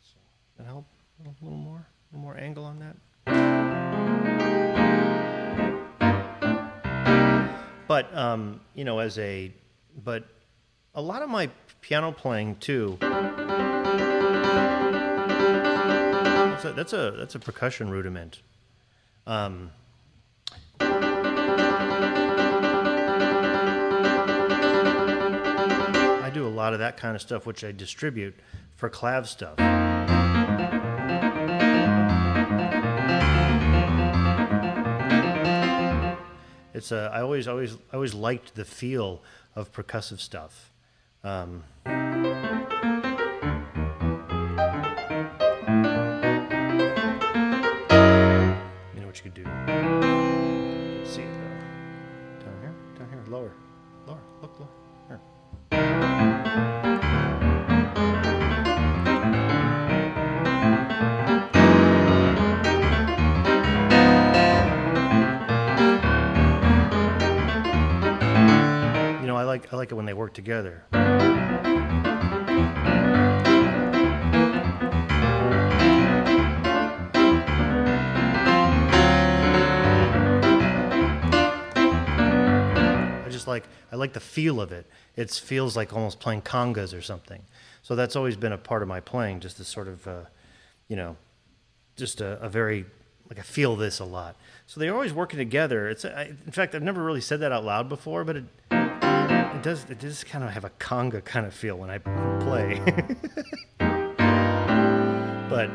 So, that help? A little, little more, a little more angle on that. But um, you know, as a but a lot of my piano playing too. That's a that's a, that's a percussion rudiment. Um, I do a lot of that kind of stuff, which I distribute for clav stuff. It's a, I always, always, I always liked the feel of percussive stuff. Um, you know what you could do? See it though. Down here, down here, lower, lower, look, look, I like, it when they work together. I just like I like the feel of it. It feels like almost playing congas or something. So that's always been a part of my playing, just this sort of, uh, you know, just a, a very like I feel this a lot. So they're always working together. It's I, in fact I've never really said that out loud before, but it it does it does kind of have a conga kind of feel when I play. [LAUGHS] but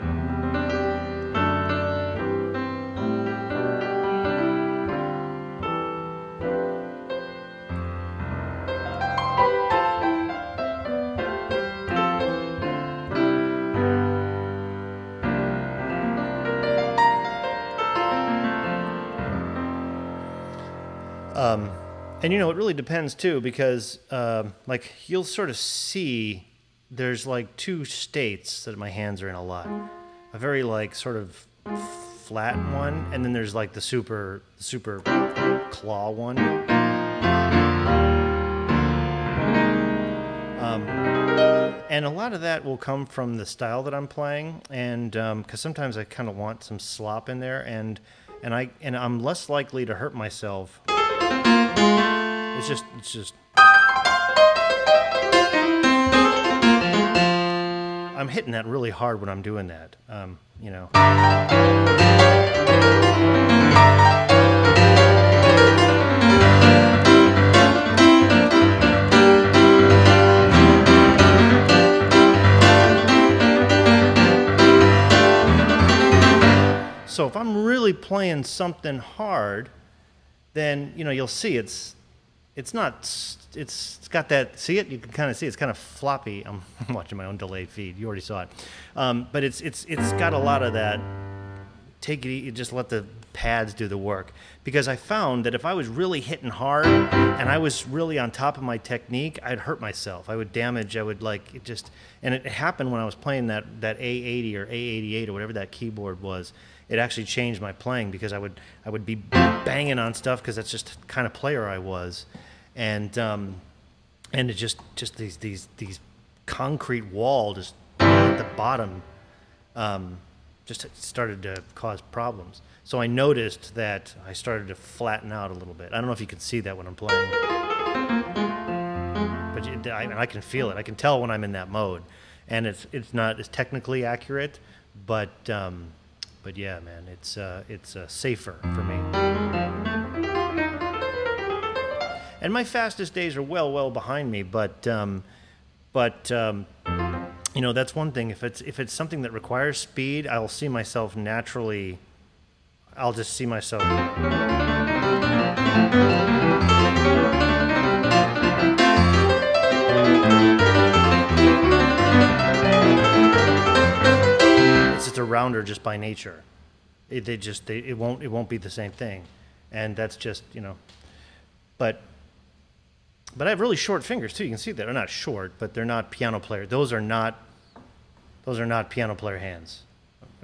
and you know, it really depends too, because um like you'll sort of see there's like two states that my hands are in a lot. A very like sort of flat one, and then there's like the super super claw one. Um, and a lot of that will come from the style that I'm playing, and because sometimes I kind of want some slop in there, and and I and I'm less likely to hurt myself. It's just it's just. I'm hitting that really hard when I'm doing that. Um, you know. So if I'm really playing something hard, then you know you'll see it's it's not it's it's got that see it you can kind of see it's kind of floppy. I'm [LAUGHS] watching my own delayed feed. You already saw it, um, but it's it's it's got a lot of that. Take it easy, just let the pads do the work. Because I found that if I was really hitting hard and I was really on top of my technique, I'd hurt myself. I would damage. I would like it just. And it happened when I was playing that that A80 or A88 or whatever that keyboard was it actually changed my playing because I would I would be banging on stuff because that's just kind of player I was, and um, and it just just these these these concrete wall just at the bottom um, just started to cause problems. So I noticed that I started to flatten out a little bit. I don't know if you can see that when I'm playing, but I, I can feel it. I can tell when I'm in that mode, and it's it's not as technically accurate, but um, but yeah, man, it's uh, it's uh, safer for me. And my fastest days are well, well behind me, but um, but um, you know that's one thing. If it's if it's something that requires speed, I'll see myself naturally. I'll just see myself. It's just a rounder just by nature. It, they just they, it won't it won't be the same thing, and that's just you know. But but I have really short fingers too. You can see that they're not short, but they're not piano player. Those are not those are not piano player hands.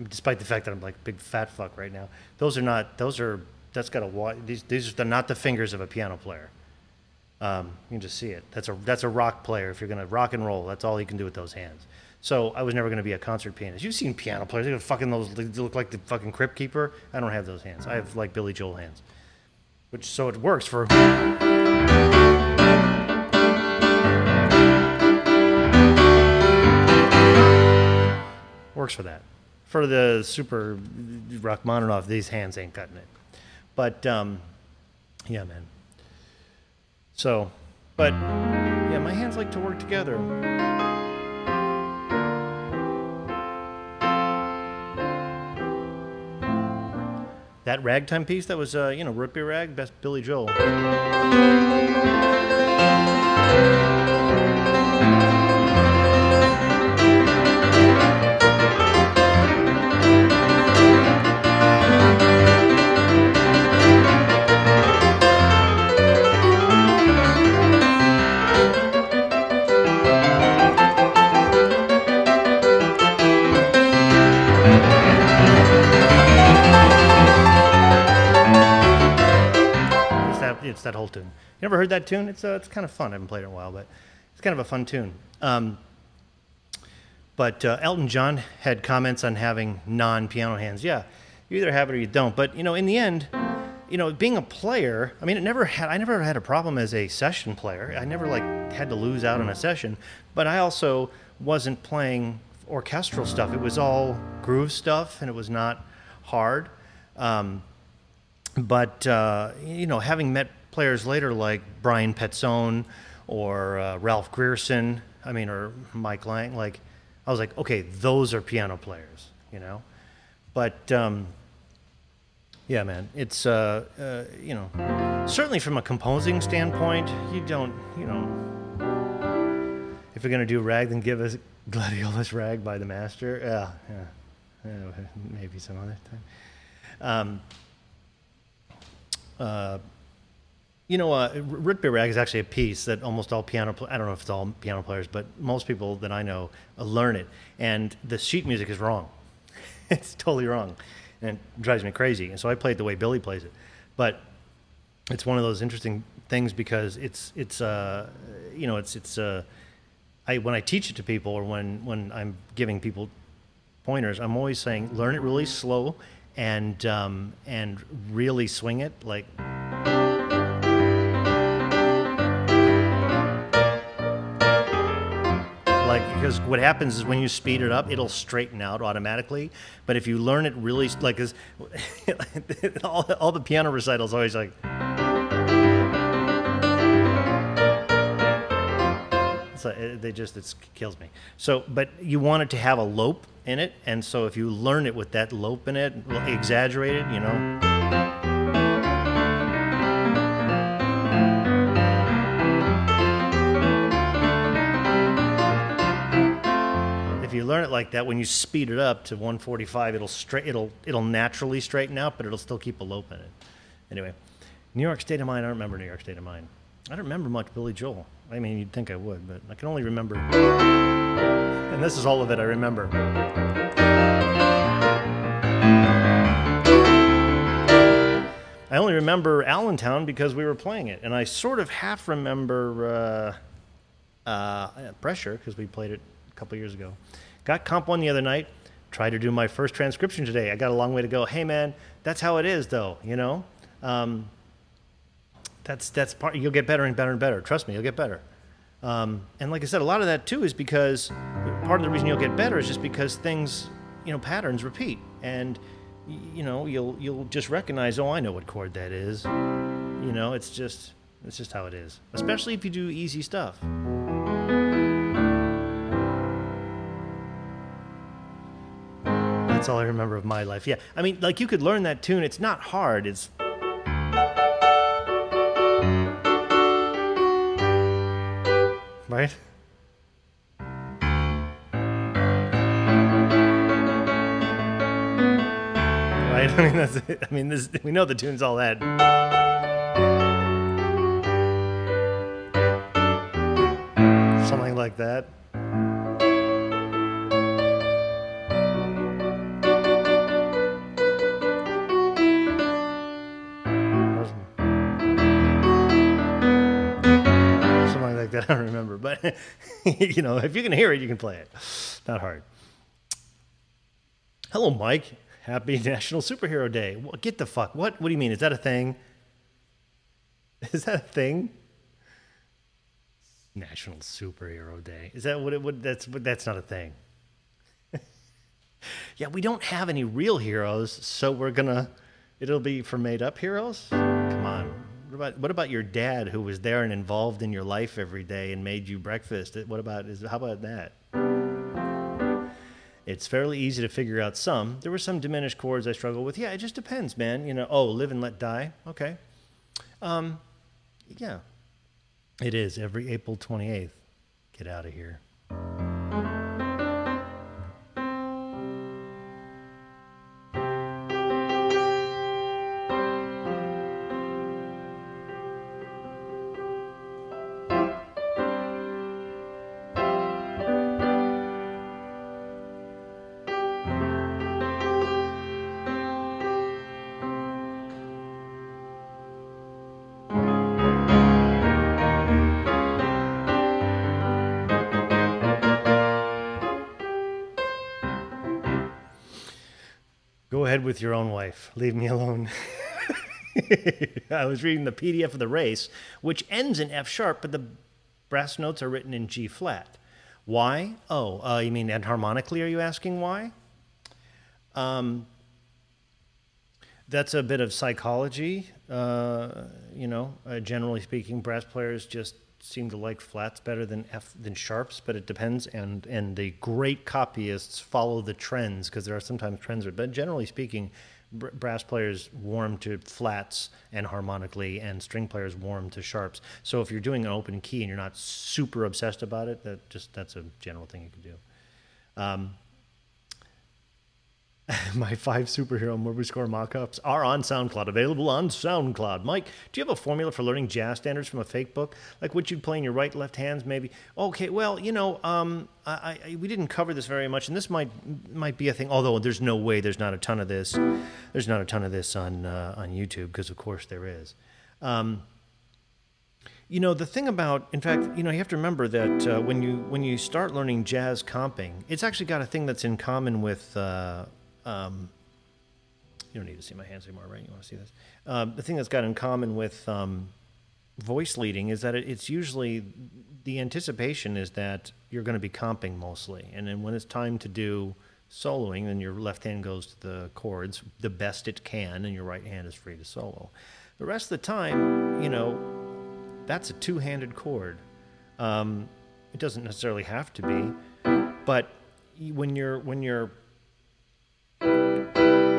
Despite the fact that I'm like big fat fuck right now, those are not. Those are that's got a. These these are not the fingers of a piano player. Um, you can just see it. That's a that's a rock player. If you're gonna rock and roll, that's all you can do with those hands. So I was never gonna be a concert pianist. You've seen piano players. They got fucking those. They look like the fucking crypt keeper. I don't have those hands. I have like Billy Joel hands, which so it works for. Works for that. For the super Rachmaninoff, these hands ain't cutting it. But um, yeah, man. So, but yeah, my hands like to work together. That ragtime piece that was, uh, you know, root beer rag, best Billy Joel. It's that, whole tune. You ever heard that tune? It's, uh, it's kind of fun. I haven't played it in a while, but it's kind of a fun tune. Um, but uh, Elton John had comments on having non-piano hands. Yeah, you either have it or you don't. But you know, in the end, you know, being a player, I mean, it never had. I never had a problem as a session player. I never like had to lose out on a session. But I also wasn't playing orchestral stuff. It was all groove stuff, and it was not hard. Um, but uh, you know, having met players later like Bryan Pezzone or uh, Ralph Grierson, I mean, or Mike Lang, like I was like, okay, those are piano players, you know. But um, yeah, man, it's uh, uh, you know, certainly from a composing standpoint, you don't, you know, if you're gonna do rag, then give us Gladiolus Rag by the Master. Yeah, yeah, yeah maybe some other time. Um, uh, You know, uh, Root Beer Rag is actually a piece that almost all piano. I don't know if it's all piano players, but most people that I know uh, learn it. And the sheet music is wrong. [LAUGHS] it's totally wrong, and it drives me crazy. And so I play it the way Billy plays it. But it's one of those interesting things because it's it's uh, you know it's it's uh, I when I teach it to people or when when I'm giving people pointers, I'm always saying learn it really slow and um, and really swing it like. Like, because what happens is when you speed it up, it'll straighten out automatically. But if you learn it really, like, 'cause [LAUGHS] all, all the piano recitals always like, So it, they just it kills me. So, but you want it to have a lope in it, and so if you learn it with that lope in it, well, exaggerated, you know. If you learn it like that, when you speed it up to 145, it'll straight it'll it'll naturally straighten out, but it'll still keep a lope in it. Anyway, New York State of Mind. I don't remember New York State of Mind. I don't remember much Billy Joel. I mean, you'd think I would, but I can only remember. And this is all of it I remember. I only remember Allentown because we were playing it, and I sort of half remember uh, uh, Pressure because we played it couple years ago. Got comp one the other night. Tried to do my first transcription today. I got a long way to go. Hey man, that's how it is, though. You know, um, that's that's part. You'll get better and better and better. Trust me, you'll get better. Um, and like I said, a lot of that too is because part of the reason you'll get better is just because things, you know, patterns repeat, and you know you'll you'll just recognize, oh, I know what chord that is. You know, it's just it's just how it is. Especially if you do easy stuff. That's all I remember of my life. Yeah, I mean, like you could learn that tune. It's not hard. It's right? Right? [LAUGHS] I mean, that's it. I mean, this, we know the tune's all that. Something like that. Like that. I don't remember, but [LAUGHS] you know, if you can hear it, you can play it. Not hard. Hello, Mike. Happy [LAUGHS] National Superhero Day. What, get the fuck. What? What do you mean? Is that a thing? [LAUGHS] Is that a thing? National Superhero Day. Is that what it would? That's but that's not a thing. yeah, we don't have any real heroes, so we're gonna. It'll be for made up heroes. Come on. What about what about your dad who was there and involved in your life every day and made you breakfast? What about is how about that? It's fairly easy to figure out some. There were some diminished chords I struggled with. Yeah, it just depends, man. You know, oh, live and let die. Okay. Um, yeah. It is every April 28th. Get out of here. With your own wife. Leave me alone. [LAUGHS] I was reading the PDF of the race, which ends in F sharp, but the brass notes are written in G flat. Why? Oh, uh, you mean enharmonically? Are you asking why? Um, that's a bit of psychology. Uh, you know, uh, generally speaking, brass players just seem to like flats better than F than sharps, but it depends. And and the great copyists follow the trends because there are sometimes trends. But generally speaking, br- brass players warm to flats enharmonically, and string players warm to sharps. So if you're doing an open key and you're not super obsessed about it, that just that's a general thing you can do. Um, [LAUGHS] my five superhero movie score mock-ups are on SoundCloud, available on SoundCloud. Mike, do you have a formula for learning jazz standards from a fake book, like what you'd play in your right, left hands, maybe? Okay, well, you know, um, I, I, we didn't cover this very much, and this might might be a thing. Although there's no way there's not a ton of this, there's not a ton of this on uh, on YouTube because of course there is. Um, you know the thing about, in fact, you know you have to remember that uh, when you when you start learning jazz comping, it's actually got a thing that's in common with. Uh, um, you don't need to see my hands anymore, right? You want to see this? Um, the thing that's got in common with um, voice leading is that it, it's usually the anticipation is that you're going to be comping mostly, and then when it's time to do soloing, then your left hand goes to the chords the best it can, and your right hand is free to solo. The rest of the time, you know, that's a two-handed chord. Um, it doesn't necessarily have to be, but when you're when you're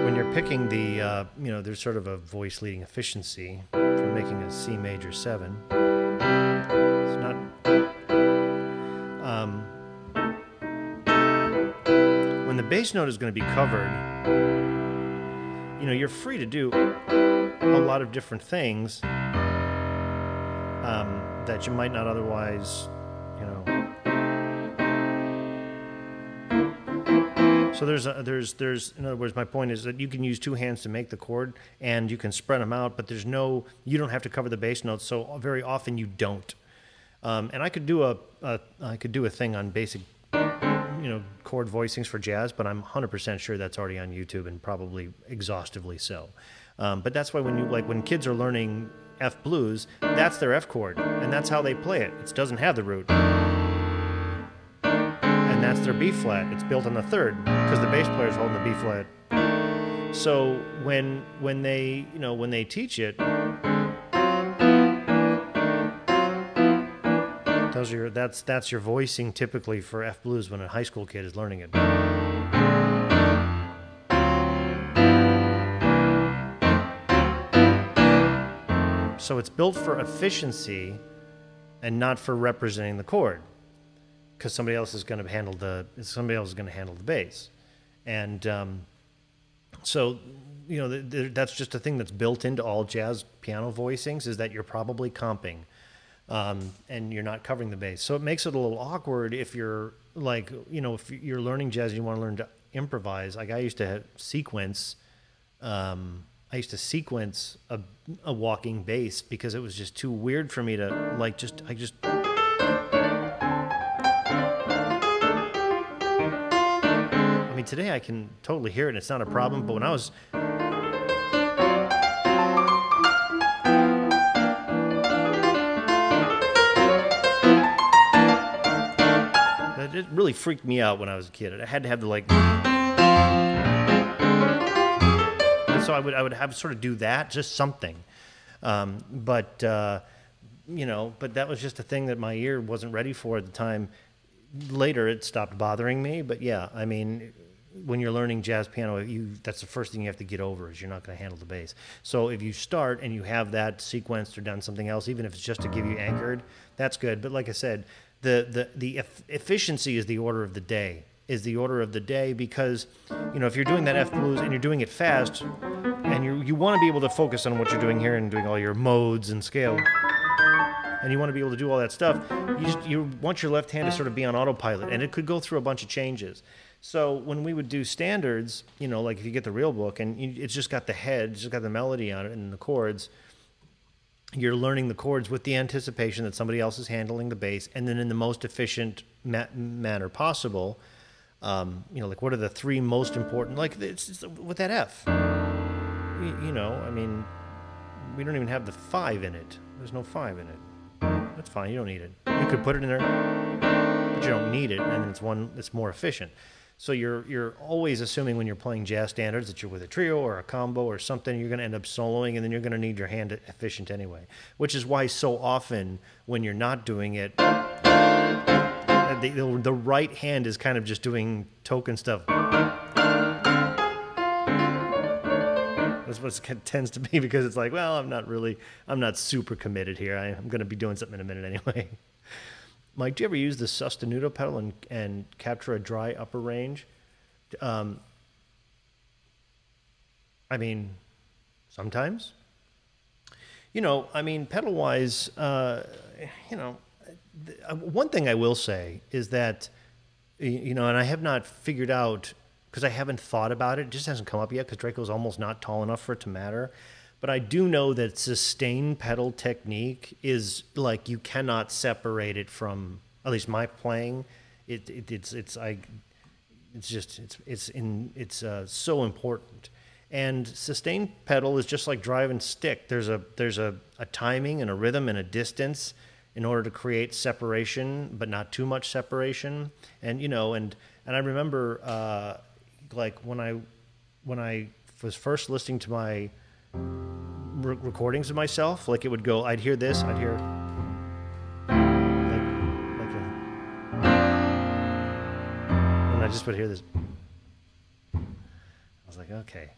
when you're picking the uh, you know there's sort of a voice leading efficiency for making a C major seven. It's not. Um, when the bass note is going to be covered, you know you're free to do a lot of different things um, that you might not otherwise, So there's a, there's there's in other words, my point is that you can use two hands to make the chord, and you can spread them out, but there's no you don't have to cover the bass notes. So very often you don't. Um, and I could do a, a I could do a thing on basic you know chord voicings for jazz, but I'm 100% sure that's already on YouTube and probably exhaustively so. Um, but that's why when you like when kids are learning F blues, that's their F chord, and that's how they play it. It doesn't have the root, that's their B flat. It's built on the third because the bass player is holding the B flat. So when when they you know when they teach it, those your that's that's your voicing typically for F blues when a high school kid is learning it. So it's built for efficiency and not for representing the chord because somebody else is going to handle the somebody else is going to handle the bass. And um, so you know th- th- that's just a thing that's built into all jazz piano voicings is that you're probably comping um, and you're not covering the bass. So it makes it a little awkward if you're like, you know, if you're learning jazz and you want to learn to improvise. Like I used to sequence, um, I used to sequence a, a walking bass because it was just too weird for me to like just, I just. Today I can totally hear it and it's not a problem, but when I was it really freaked me out when I was a kid. I had to have the like. And so I would I would have sort of do that, just something. Um, but uh, you know, but that was just a thing that my ear wasn't ready for at the time. Later, it stopped bothering me. But yeah, I mean, when you're learning jazz piano, you that's the first thing you have to get over is you're not going to handle the bass. So if you start and you have that sequenced or done something else, even if it's just to give you anchored, that's good. But like I said, the the the eff- efficiency is the order of the day. Is the order of the day because you know if you're doing that F blues and you're doing it fast, and you you want to be able to focus on what you're doing here and doing all your modes and scale and you want to be able to do all that stuff, you just you want your left hand to sort of be on autopilot, and it could go through a bunch of changes. So when we would do standards, you know, like if you get the real book and you, it's just got the head, it's just got the melody on it and the chords, you're learning the chords with the anticipation that somebody else is handling the bass, and then in the most efficient ma- manner possible. Um, you know, like what are the three most important? Like it's, it's with that F. You, you know, I mean, we don't even have the five in it. There's no five in it. That's fine. You don't need it. You could put it in there, but you don't need it, and it's one that's more efficient. So you're you're always assuming when you're playing jazz standards that you're with a trio or a combo or something. You're going to end up soloing, and then you're going to need your hand efficient anyway. Which is why so often when you're not doing it, uh, the, the, right hand is kind of just doing token stuff. That's what it tends to be [LAUGHS] because it's like, well, I'm not really, I'm not super committed here. I, I'm going to be doing something in a minute anyway. Mike, do you ever use the sostenuto pedal and, and capture a dry upper range? Um, I mean, sometimes. You know, I mean, pedal wise, uh, you know, th- uh, one thing I will say is that, you know, and I have not figured out because I haven't thought about it. It just hasn't come up yet because Draco's almost not tall enough for it to matter. But I do know that sustained pedal technique is like you cannot separate it from at least my playing. It, it it's it's I it's just it's it's in it's uh, so important. And sustained pedal is just like driving stick. There's a there's a, a timing and a rhythm and a distance in order to create separation but not too much separation. And you know and and i remember uh, like when i when i was first listening to my re- recordings of myself like it would go i'd hear this i'd hear like like a and I just would hear this. I was like, okay,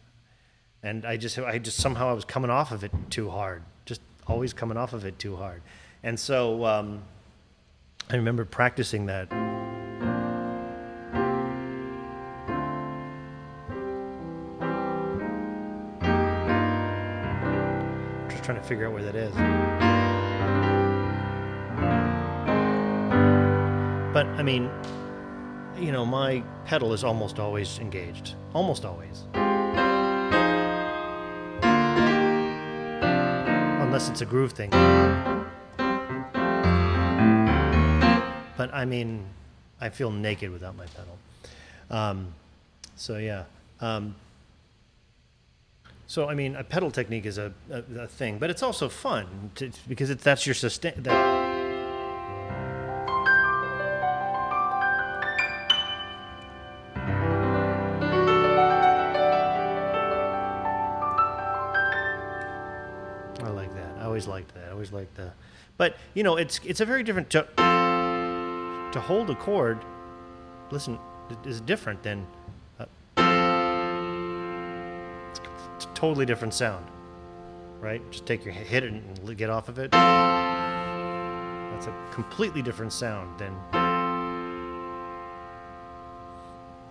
and I just, I just somehow I was coming off of it too hard, just always coming off of it too hard, and so um, I remember practicing that. To figure out where that is. But I mean, you know, my pedal is almost always engaged. Almost always. Unless it's a groove thing. But I mean, I feel naked without my pedal. Um, so yeah. Um, so I mean, a pedal technique is a, a, a thing, but it's also fun to, because it's that's your sustain. That, I like that. I always liked that. I always liked the, but you know, it's it's a very different to to hold a chord. Listen, it is different than totally different sound, right? Just take your hit it and get off of it. That's a completely different sound than.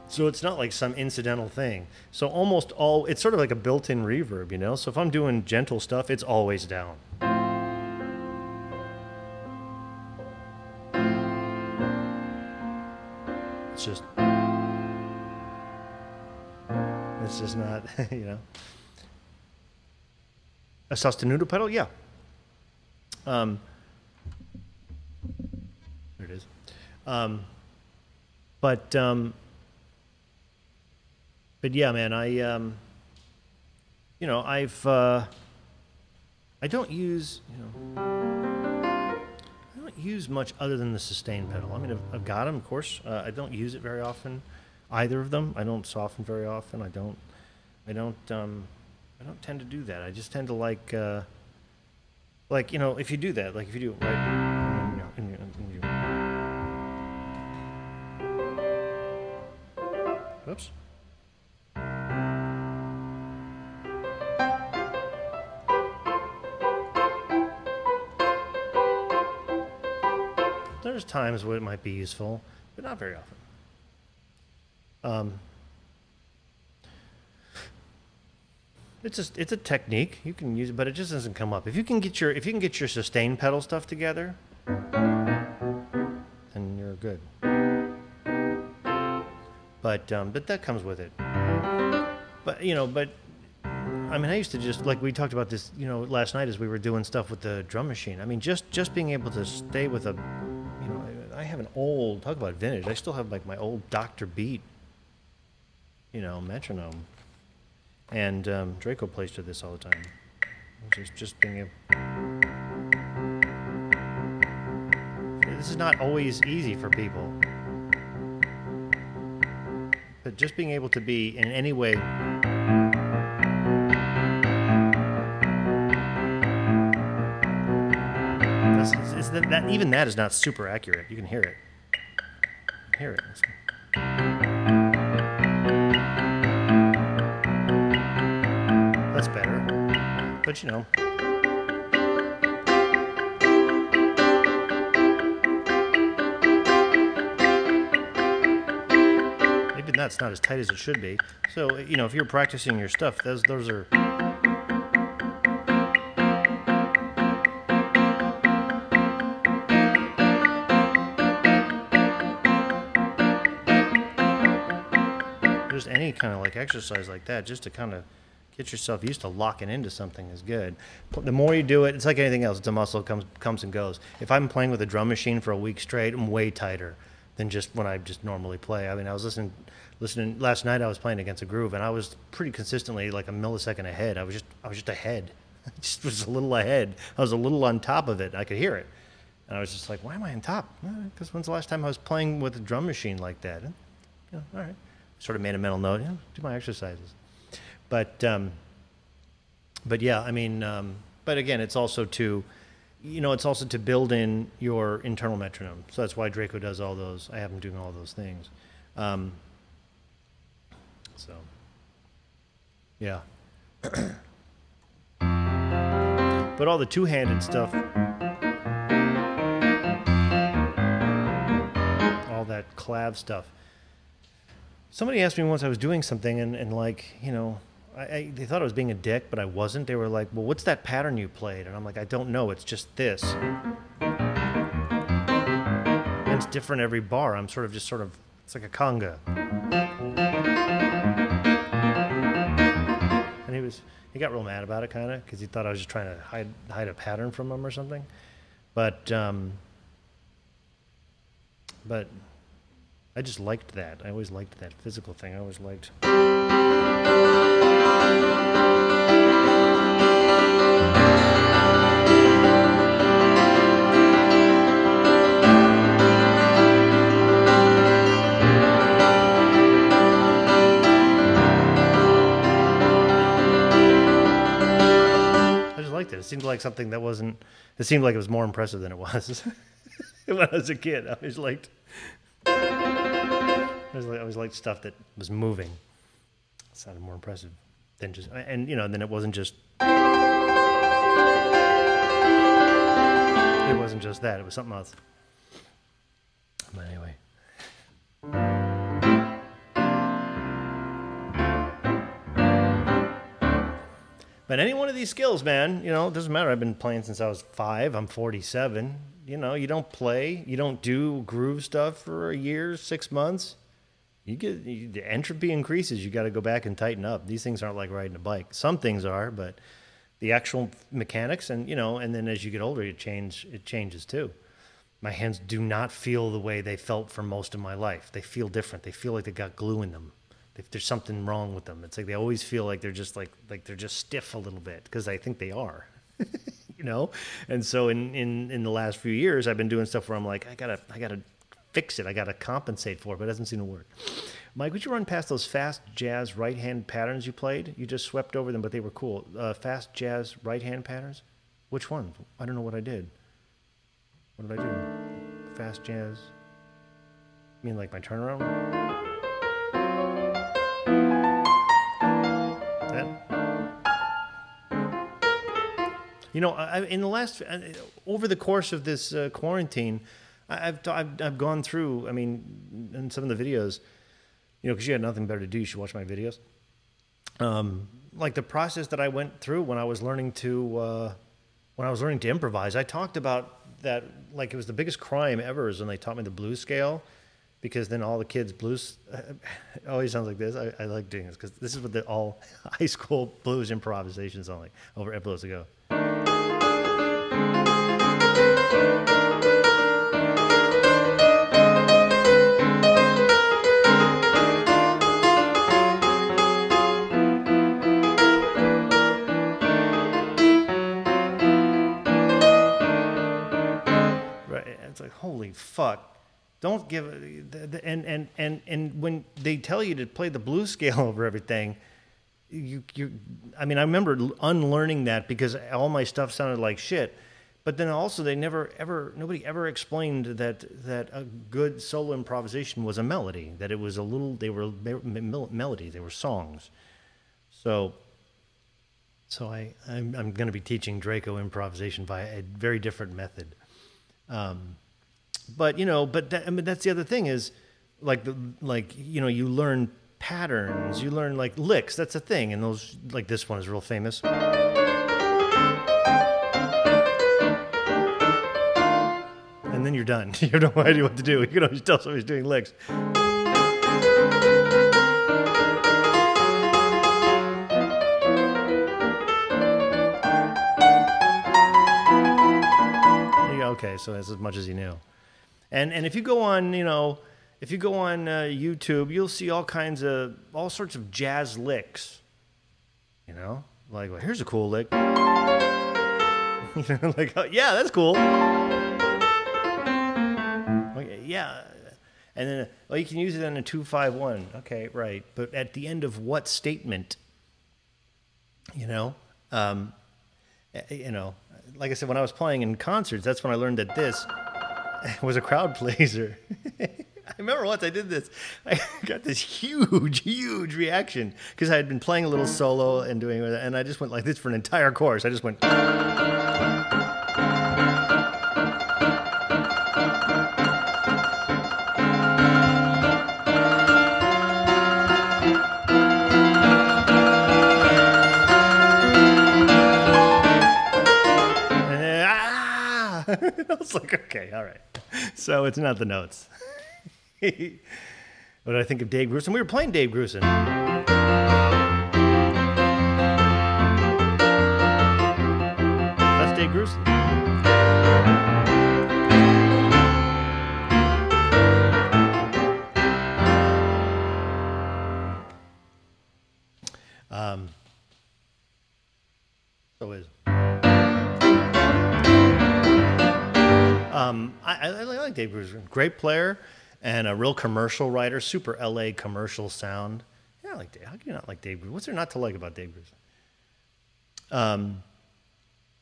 So it's not like some incidental thing. So almost all, it's sort of like a built-in reverb, you know. So if I'm doing gentle stuff, it's always down. It's just, it's just not, [LAUGHS] you know. A sostenuto pedal, yeah. Um, there it is. Um, but um, but yeah, man, I um, you know, I've uh, I don't use you know, I don't use much other than the sustain pedal. I mean, I've, I've got them, of course. Uh, I don't use it very often, either of them. I don't soften very often. I don't, I don't, um, I don't tend to do that. I just tend to like, uh, like you know, if you do that, like if you do it right, whoops. There's times where it might be useful, but not very often. Um, it's just it's a technique you can use it, but it just doesn't come up. If you can get your if you can get your sustain pedal stuff together, then you're good. But um, but that comes with it. But you know, but I mean, I used to just like we talked about this, you know, last night as we were doing stuff with the drum machine. I mean, just just being able to stay with a, you know, I I have an old talk about vintage. I still have like my old Doctor Beat, you know, metronome, and um, Draco plays to this all the time. Just just being able. This is not always easy for people. But just being able to be in any way it's, it's that, that even that is not super accurate. You can hear it. Hear it. But you know. Maybe that's not as tight as it should be. So you know, if you're practicing your stuff, those those are. Just any kind of like exercise like that, just to kind of get yourself used to locking into something is good. The more you do it, it's like anything else. It's a muscle comes comes and goes. If I'm playing with a drum machine for a week straight, I'm way tighter than just when I just normally play. I mean, I was listening listening last night. I was playing against a groove, and I was pretty consistently like a millisecond ahead. I was just I was just ahead. [LAUGHS] I just was a little ahead. I was a little on top of it. I could hear it, and I was just like, "Why am I on top?" Because when's the last time I was playing with a drum machine like that? And, you know, all right. Sort of made a mental note. Yeah, do my exercises. But um, but yeah, I mean, um, but again, it's also to, you know, it's also to build in your internal metronome. So that's why Draco does all those. I have him doing all those things. Um, so, yeah. [COUGHS] but all the two-handed stuff, all that clav stuff. Somebody asked me once I was doing something, and, and like, you know, I, I, they thought I was being a dick, but I wasn't. They were like, well, what's that pattern you played? And I'm like, I don't know. It's just this. And it's different every bar. I'm sort of just sort of, it's like a conga. And he was, he got real mad about it, kind of, because he thought I was just trying to hide, hide a pattern from him or something. But, um, but I just liked that. I always liked that physical thing. I always liked. I just liked it. It seemed like something that wasn't. It seemed like it was more impressive than it was [LAUGHS] when I was a kid. I always liked. I always, like, I always liked stuff that was moving. It sounded more impressive than just. And you know, then it wasn't just. It wasn't just that. It was something else. But anyway. But any one of these skills, man, you know, it doesn't matter. I've been playing since I was five. I'm 47. You know, you don't play, you don't do groove stuff for a year, six months. You get you, the entropy increases. You got to go back and tighten up. These things aren't like riding a bike. Some things are, but the actual mechanics and you know, and then as you get older, it change it changes too. My hands do not feel the way they felt for most of my life. They feel different. They feel like they got glue in them if there's something wrong with them. It's like they always feel like they're just like like they're just stiff a little bit because I think they are. [LAUGHS] you know? And so in, in in the last few years I've been doing stuff where I'm like, I gotta I gotta fix it. I gotta compensate for it, but it doesn't seem to work. Mike, would you run past those fast jazz right hand patterns you played? You just swept over them, but they were cool. Uh, fast jazz right hand patterns? Which one? I don't know what I did. What did I do? Fast jazz? You mean like my turnaround? That? You know, I, in the last, uh, over the course of this uh, quarantine, I've, I've I've gone through. I mean, in some of the videos, you know, because you had nothing better to do, you should watch my videos. Um, like the process that I went through when I was learning to, uh, when I was learning to improvise, I talked about that like it was the biggest crime ever is when they taught me the blues scale because then all the kids blues [LAUGHS] always sounds like this i, I like doing this because this is what the all [LAUGHS] high school blues improvisations sound like over episodes ago don't give and and and and when they tell you to play the blues scale [LAUGHS] over everything you you i mean i remember unlearning that because all my stuff sounded like shit. But then also they never ever nobody ever explained that that a good solo improvisation was a melody that it was a little they were me- me- melodies they were songs. So so i i'm, I'm going to be teaching draco improvisation via a very different method. Um, but you know, but that, I mean, that's the other thing is, like the like you know you learn patterns, you learn like licks. That's a thing, and those like this one is real famous. And then you're done. [LAUGHS] You have no idea what to do. You can always tell somebody's doing licks. Okay, so that's as much as he knew. And and if you go on, you know, if you go on uh, YouTube, you'll see all kinds of all sorts of jazz licks. You know, like well, here's a cool lick. [LAUGHS] you know, like oh, yeah, that's cool. Like, yeah, and then well, you can use it in a two five one. Okay, right, but at the end of what statement? You know, um, eh, you know, like I said, when I was playing in concerts, that's when I learned that this [LAUGHS] was a crowd pleaser. [LAUGHS] I remember once I did this. I [LAUGHS] got this huge, huge reaction because I had been playing a little solo and doing it, and I just went like this for an entire course. I just went. Ah! I was like, okay, all right. [LAUGHS] So it's not the notes. [LAUGHS] what did I think of Dave Grusin? We were playing Dave Grusin. That's Dave Grusin. Um, so is. Um, I, I, like Dave Grusin. Great player and a real commercial writer. Super LA commercial sound. Yeah, I like Dave. How can you not like Dave Grusin? What's there not to like about Dave Grusin? Um,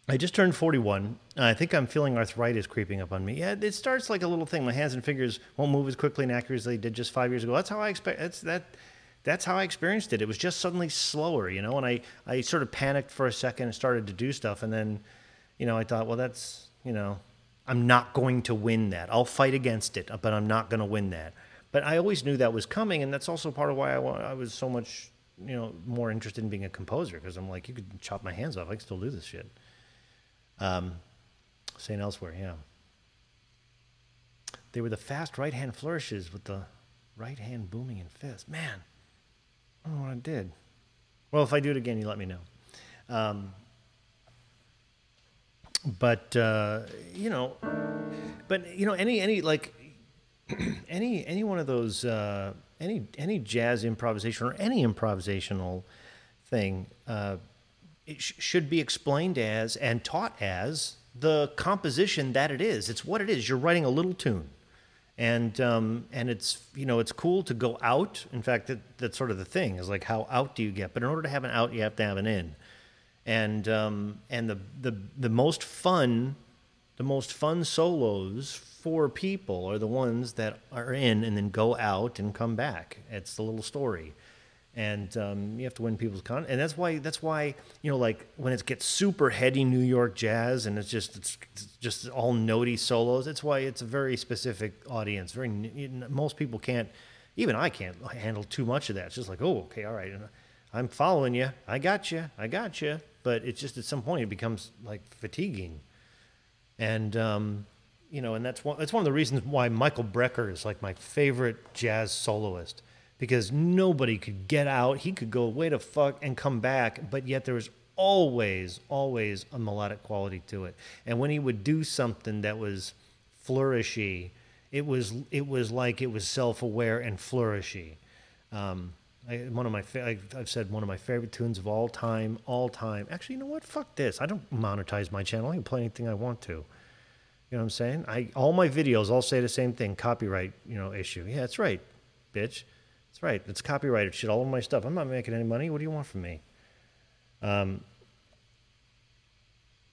I just turned 41. and I think I'm feeling arthritis creeping up on me. Yeah, it starts like a little thing. My hands and fingers won't move as quickly and accurately as they did just five years ago. That's how I expect. That's that. That's how I experienced it. It was just suddenly slower, you know. And I, I sort of panicked for a second and started to do stuff, and then, you know, I thought, well, that's, you know, I'm not going to win that. I'll fight against it, but I'm not going to win that. But I always knew that was coming, and that's also part of why I, I was so much, you know, more interested in being a composer because I'm like, you could chop my hands off. I can still do this shit. Um, saying elsewhere, yeah. They were the fast right hand flourishes with the right hand booming in fist. Man, I don't know what I did. Well, if I do it again, you let me know. Um, but uh, you know, but you know, any any like [CLEARS THROAT] any any one of those uh, any any jazz improvisation or any improvisational thing uh, it sh- should be explained as and taught as the composition that it is. It's what it is. You're writing a little tune, and um, and it's you know it's cool to go out. In fact, that, that's sort of the thing is like how out do you get? But in order to have an out, you have to have an in, and um, and the the the most fun, the most fun solos for people are the ones that are in and then go out and come back. It's the little story and um, you have to win people's con. And that's why that's why you know like when it gets super heady New York jazz and it's just it's, just all notey solos. It's why it's a very specific audience. Very most people can't, even I can't handle too much of that. It's just like oh okay all right, I'm following you. I got you. I got you. But it's just at some point it becomes like fatiguing, and um, you know, and that's one that's one of the reasons why Michael Brecker is like my favorite jazz soloist because nobody could get out. He could go way to fuck and come back, but yet there was always, always a melodic quality to it. And when he would do something that was flourishy, it was it was like it was self-aware and flourishy. Um, I, one of my fa- I, I've said one of my favorite tunes of all time, all time. Actually, you know what? Fuck this. I don't monetize my channel. I can play anything I want to. You know what I'm saying? I all my videos all say the same thing. Copyright, you know, issue. Yeah, that's right, bitch. That's right. It's copyrighted shit. All of my stuff. I'm not making any money. What do you want from me? Um,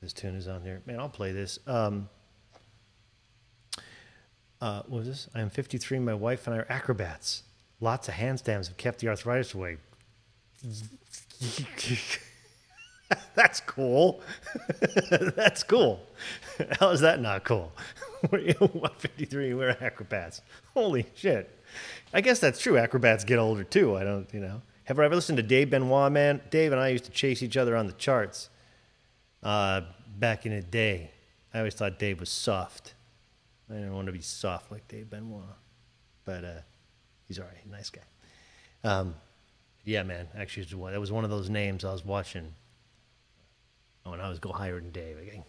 this tune is on here. Man, I'll play this. Um, uh, what was this? I am 53. My wife and I are acrobats. Lots of handstands have kept the arthritis away. [LAUGHS] That's cool. [LAUGHS] That's cool. How is that not cool? [LAUGHS] we're 153, we're acrobats. Holy shit. I guess that's true. Acrobats get older too. I don't, you know. Have I ever listened to Dave Benoit, man? Dave and I used to chase each other on the charts uh, back in the day. I always thought Dave was soft. I didn't want to be soft like Dave Benoit. But uh, he's all right. Nice guy. Um, yeah, man. Actually, that was one of those names I was watching when I was go higher than Dave. Okay.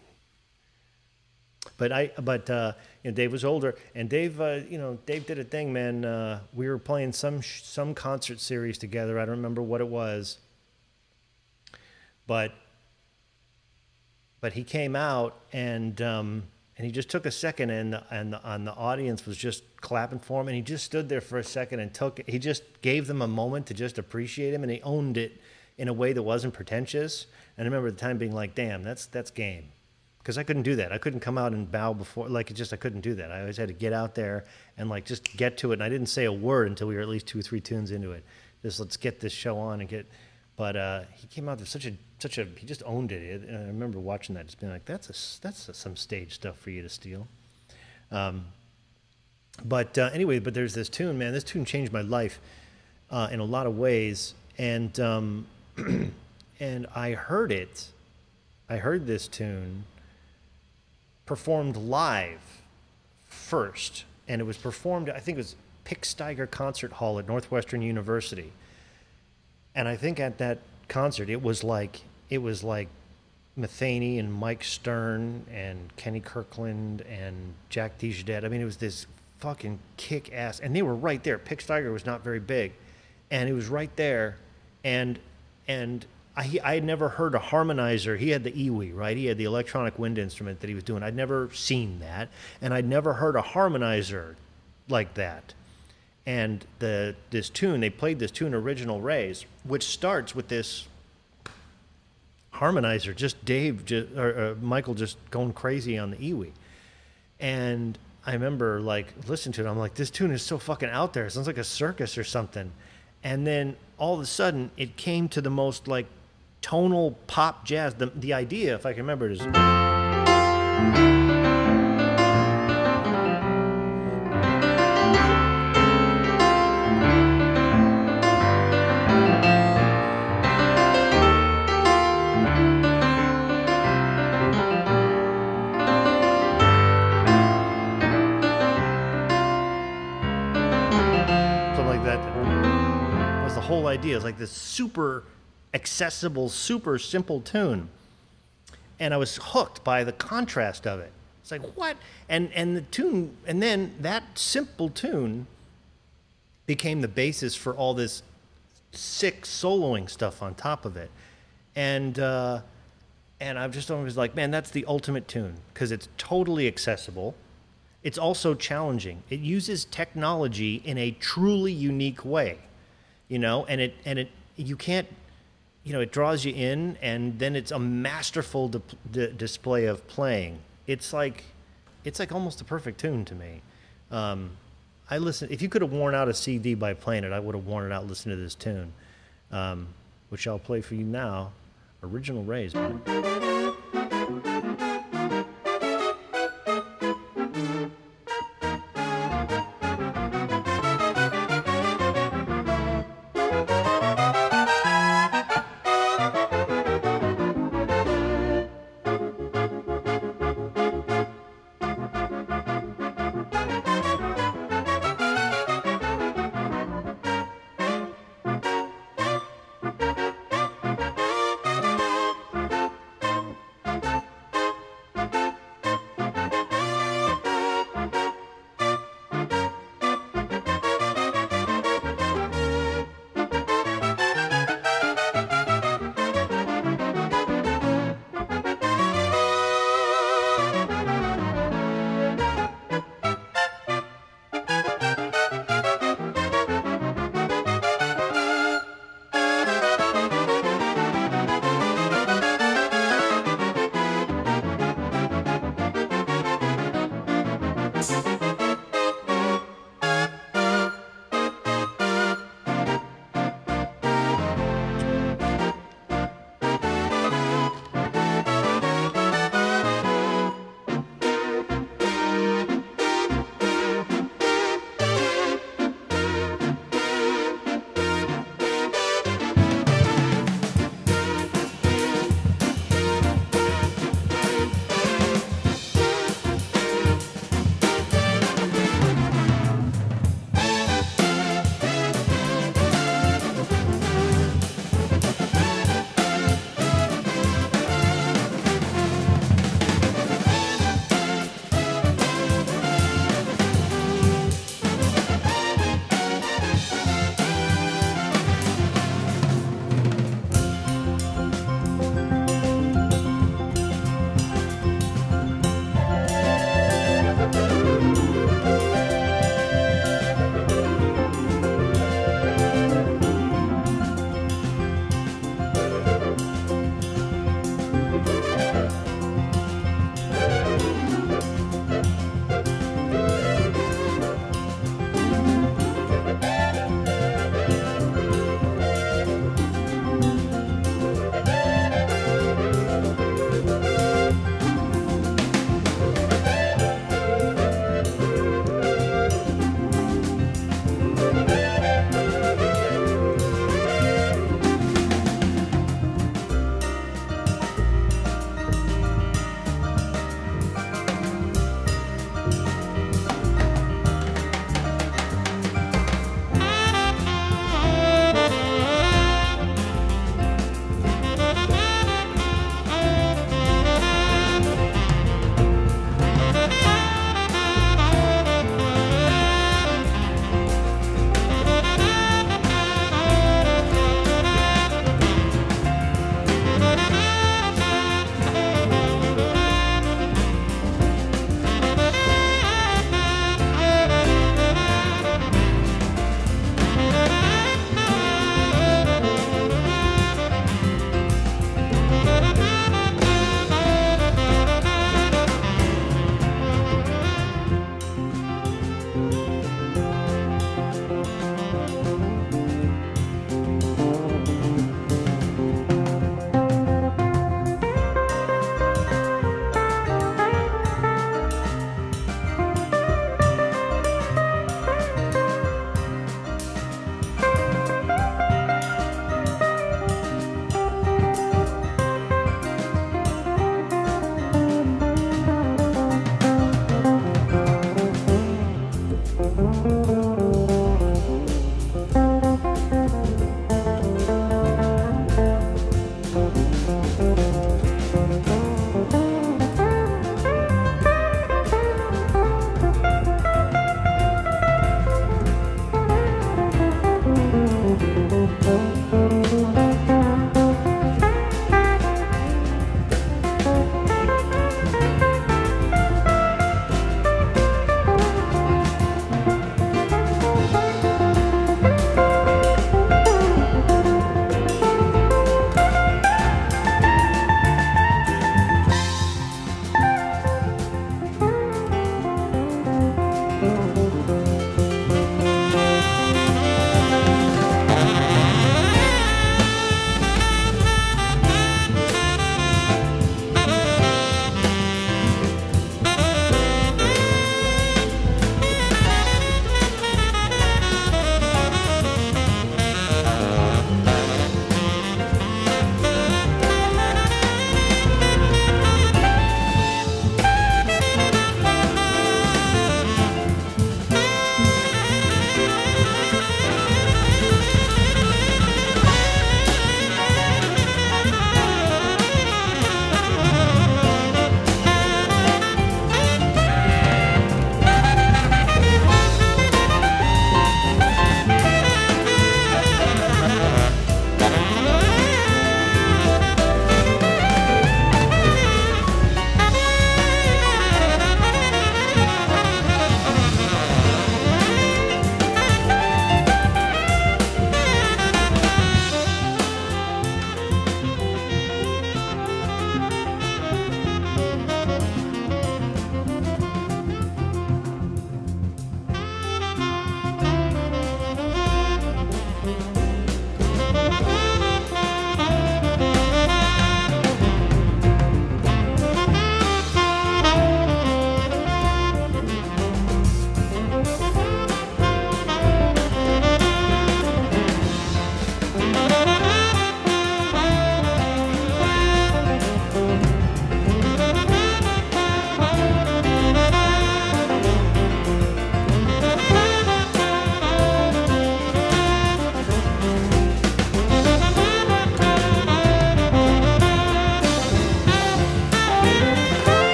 But I, but uh, you know, Dave was older, and Dave, uh, you know, Dave did a thing, man. Uh, we were playing some sh- some concert series together. I don't remember what it was, but but he came out and um, and he just took a second, and the, and the, and the audience was just clapping for him, and he just stood there for a second and took. He just gave them a moment to just appreciate him, and he owned it in a way that wasn't pretentious. And I remember at the time being like, "Damn, that's that's game." because I couldn't do that. I couldn't come out and bow before, like it just I couldn't do that. I always had to get out there and like just get to it. And I didn't say a word until we were at least two or three tunes into it. Just let's get this show on and get. But uh, he came out with such a such a he just owned it. And I remember watching that, just being like, that's a that's a, some stage stuff for you to steal. Um, but uh, anyway, but there's this tune, man. This tune changed my life uh, in a lot of ways, and um, [CLEARS THROAT] and I heard it. I heard this tune performed live first, and it was performed. I think it was Pick Staiger Concert Hall at Northwestern University, and I think at that concert it was like it was like Metheny and Mike Stern and Kenny Kirkland and Jack DeJohnette. I mean, it was this fucking kick ass, and they were right there. Pick Staiger was not very big, and it was right there, and and I, I had never heard a harmonizer. He had the EWI, right? He had the electronic wind instrument that he was doing. I'd never seen that, and I'd never heard a harmonizer like that. And the this tune, they played this tune, Original Rays, which starts with this harmonizer, just Dave, just, or uh, Michael, just going crazy on the EWI. And I remember like listening to it. I'm like, this tune is so fucking out there. It sounds like a circus or something. And then all of a sudden, it came to the most like tonal pop jazz. The the idea, if I can remember, it is. Super accessible, super simple tune, and I was hooked by the contrast of it. It's like what? And and the tune, and then that simple tune became the basis for all this sick soloing stuff on top of it, and. Uh, and I've just always like, man, that's the ultimate tune because it's totally accessible. It's also challenging. It uses technology in a truly unique way, you know, and it and it you can't, you know, it draws you in, and then it's a masterful di- di- display of playing. It's like, it's like almost a perfect tune to me. Um, I listen. If you could have worn out a CD by playing it, I would have worn it out listening to this tune, um, which I'll play for you now. Original Rays,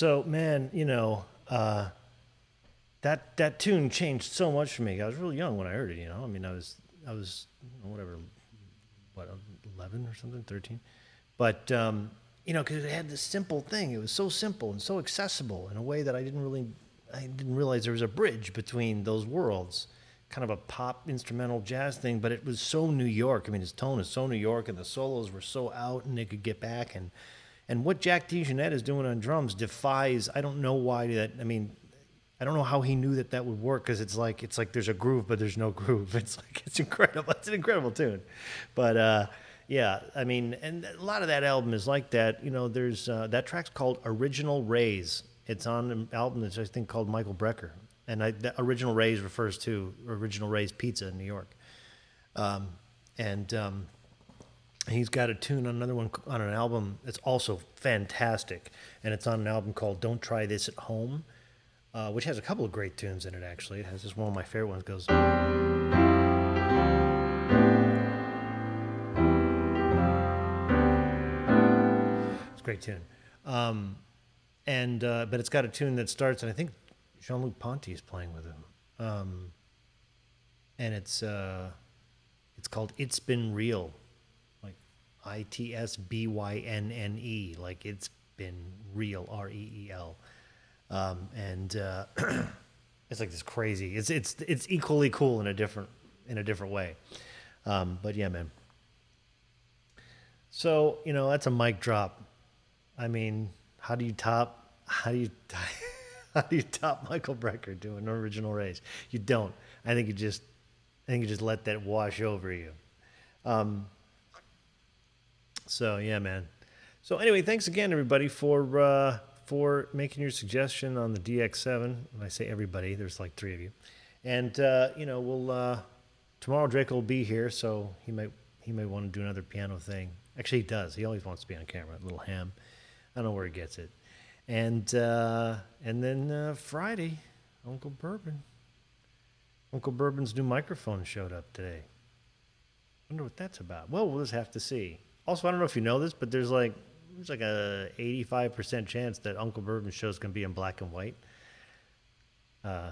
So, man, you know, uh, that that tune changed so much for me. I was really young when I heard it. You know, I mean, I was I was whatever, what eleven or something, thirteen, but um, you know, because it had this simple thing. It was so simple and so accessible in a way that I didn't really I didn't realize there was a bridge between those worlds. Kind of a pop instrumental jazz thing, but it was so New York. I mean, his tone is so New York, and the solos were so out, and they could get back. And and what Jack DeJohnette is doing on drums defies. I don't know why that. I mean, I don't know how he knew that that would work because it's like it's like there's a groove, but there's no groove. [LAUGHS] It's like it's incredible. It's an incredible tune, but uh, yeah, I mean, and a lot of that album is like that. You know, there's uh, that track's called Original Rays. It's on an album that's I think called Michael Brecker, and I, Original Rays refers to Original Rays Pizza in New York, um, and. Um, He's got a tune on another one on an album that's also fantastic, and it's on an album called "Don't Try This at Home," uh, which has a couple of great tunes in it. Actually, it has this one of my favorite ones. Goes. It's a great tune, um, and uh, but it's got a tune that starts, and I think Jean-Luc Ponty is playing with him, um, and it's uh, it's called "Itsbynne Reel." I T S B Y N N E, like it's been real, R E E L, um, and uh, [CLEARS THROAT] it's like this crazy. It's it's it's equally cool in a different in a different way, um, but yeah, man. So you know that's a mic drop. I mean, how do you top? How do you? [LAUGHS] How do you top Michael Brecker doing an Original Rays? You don't. I think you just, I think you just let that wash over you. Um, so yeah, man. So anyway, thanks again, everybody, for uh, for making your suggestion on the DX7. When I say everybody, there's like three of you, and uh, you know, we'll uh, tomorrow Drake will be here, so he might he may want to do another piano thing. Actually, he does. He always wants to be on camera. Little ham. I don't know where he gets it. And uh, and then uh, Friday, Uncle Bourbon. Uncle Bourbon's new microphone showed up today. Wonder what that's about. Well, we'll just have to see. Also, I don't know if you know this, but there's like there's like a 85% chance that Uncle Bourbon's show is going to be in black and white. Uh,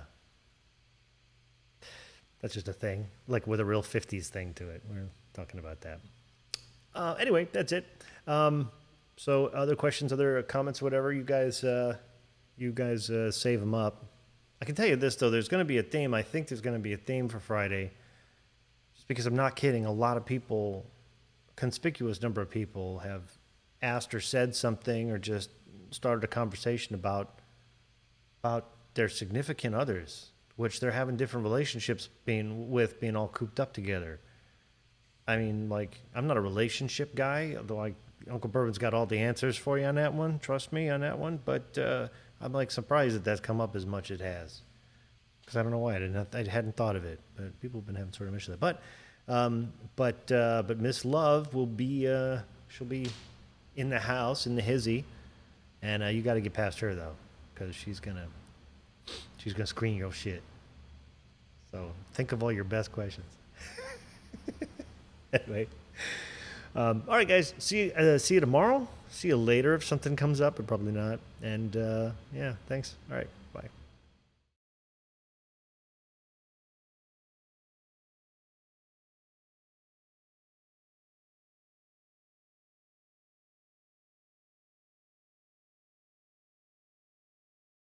that's just a thing, like with a real 50s thing to it. We're talking about that. Uh, anyway, that's it. Um, so, other questions, other comments, whatever you guys, uh, you guys uh, save them up. I can tell you this though: there's going to be a theme. I think there's going to be a theme for Friday. Just because I'm not kidding, a lot of people, conspicuous number of people, have asked or said something or just started a conversation about about their significant others, which they're having different relationships being with, being all cooped up together. I mean, like, I'm not a relationship guy, although I, Uncle Bourbon's got all the answers for you on that one. Trust me on that one. But uh, I'm like surprised that that's come up as much as it has, because I don't know why I didn't. I hadn't thought of it, but people have been having sort of mention that. But, um, but, uh, but Miss Love will be. Uh, she'll be in the house in the hizzy, and uh, you got to get past her though, because she's gonna, she's gonna screen your shit. So think of all your best questions. [LAUGHS] anyway. Um, all right, guys. See uh, see you tomorrow. See you later if something comes up, but probably not. And uh, yeah, thanks. All right.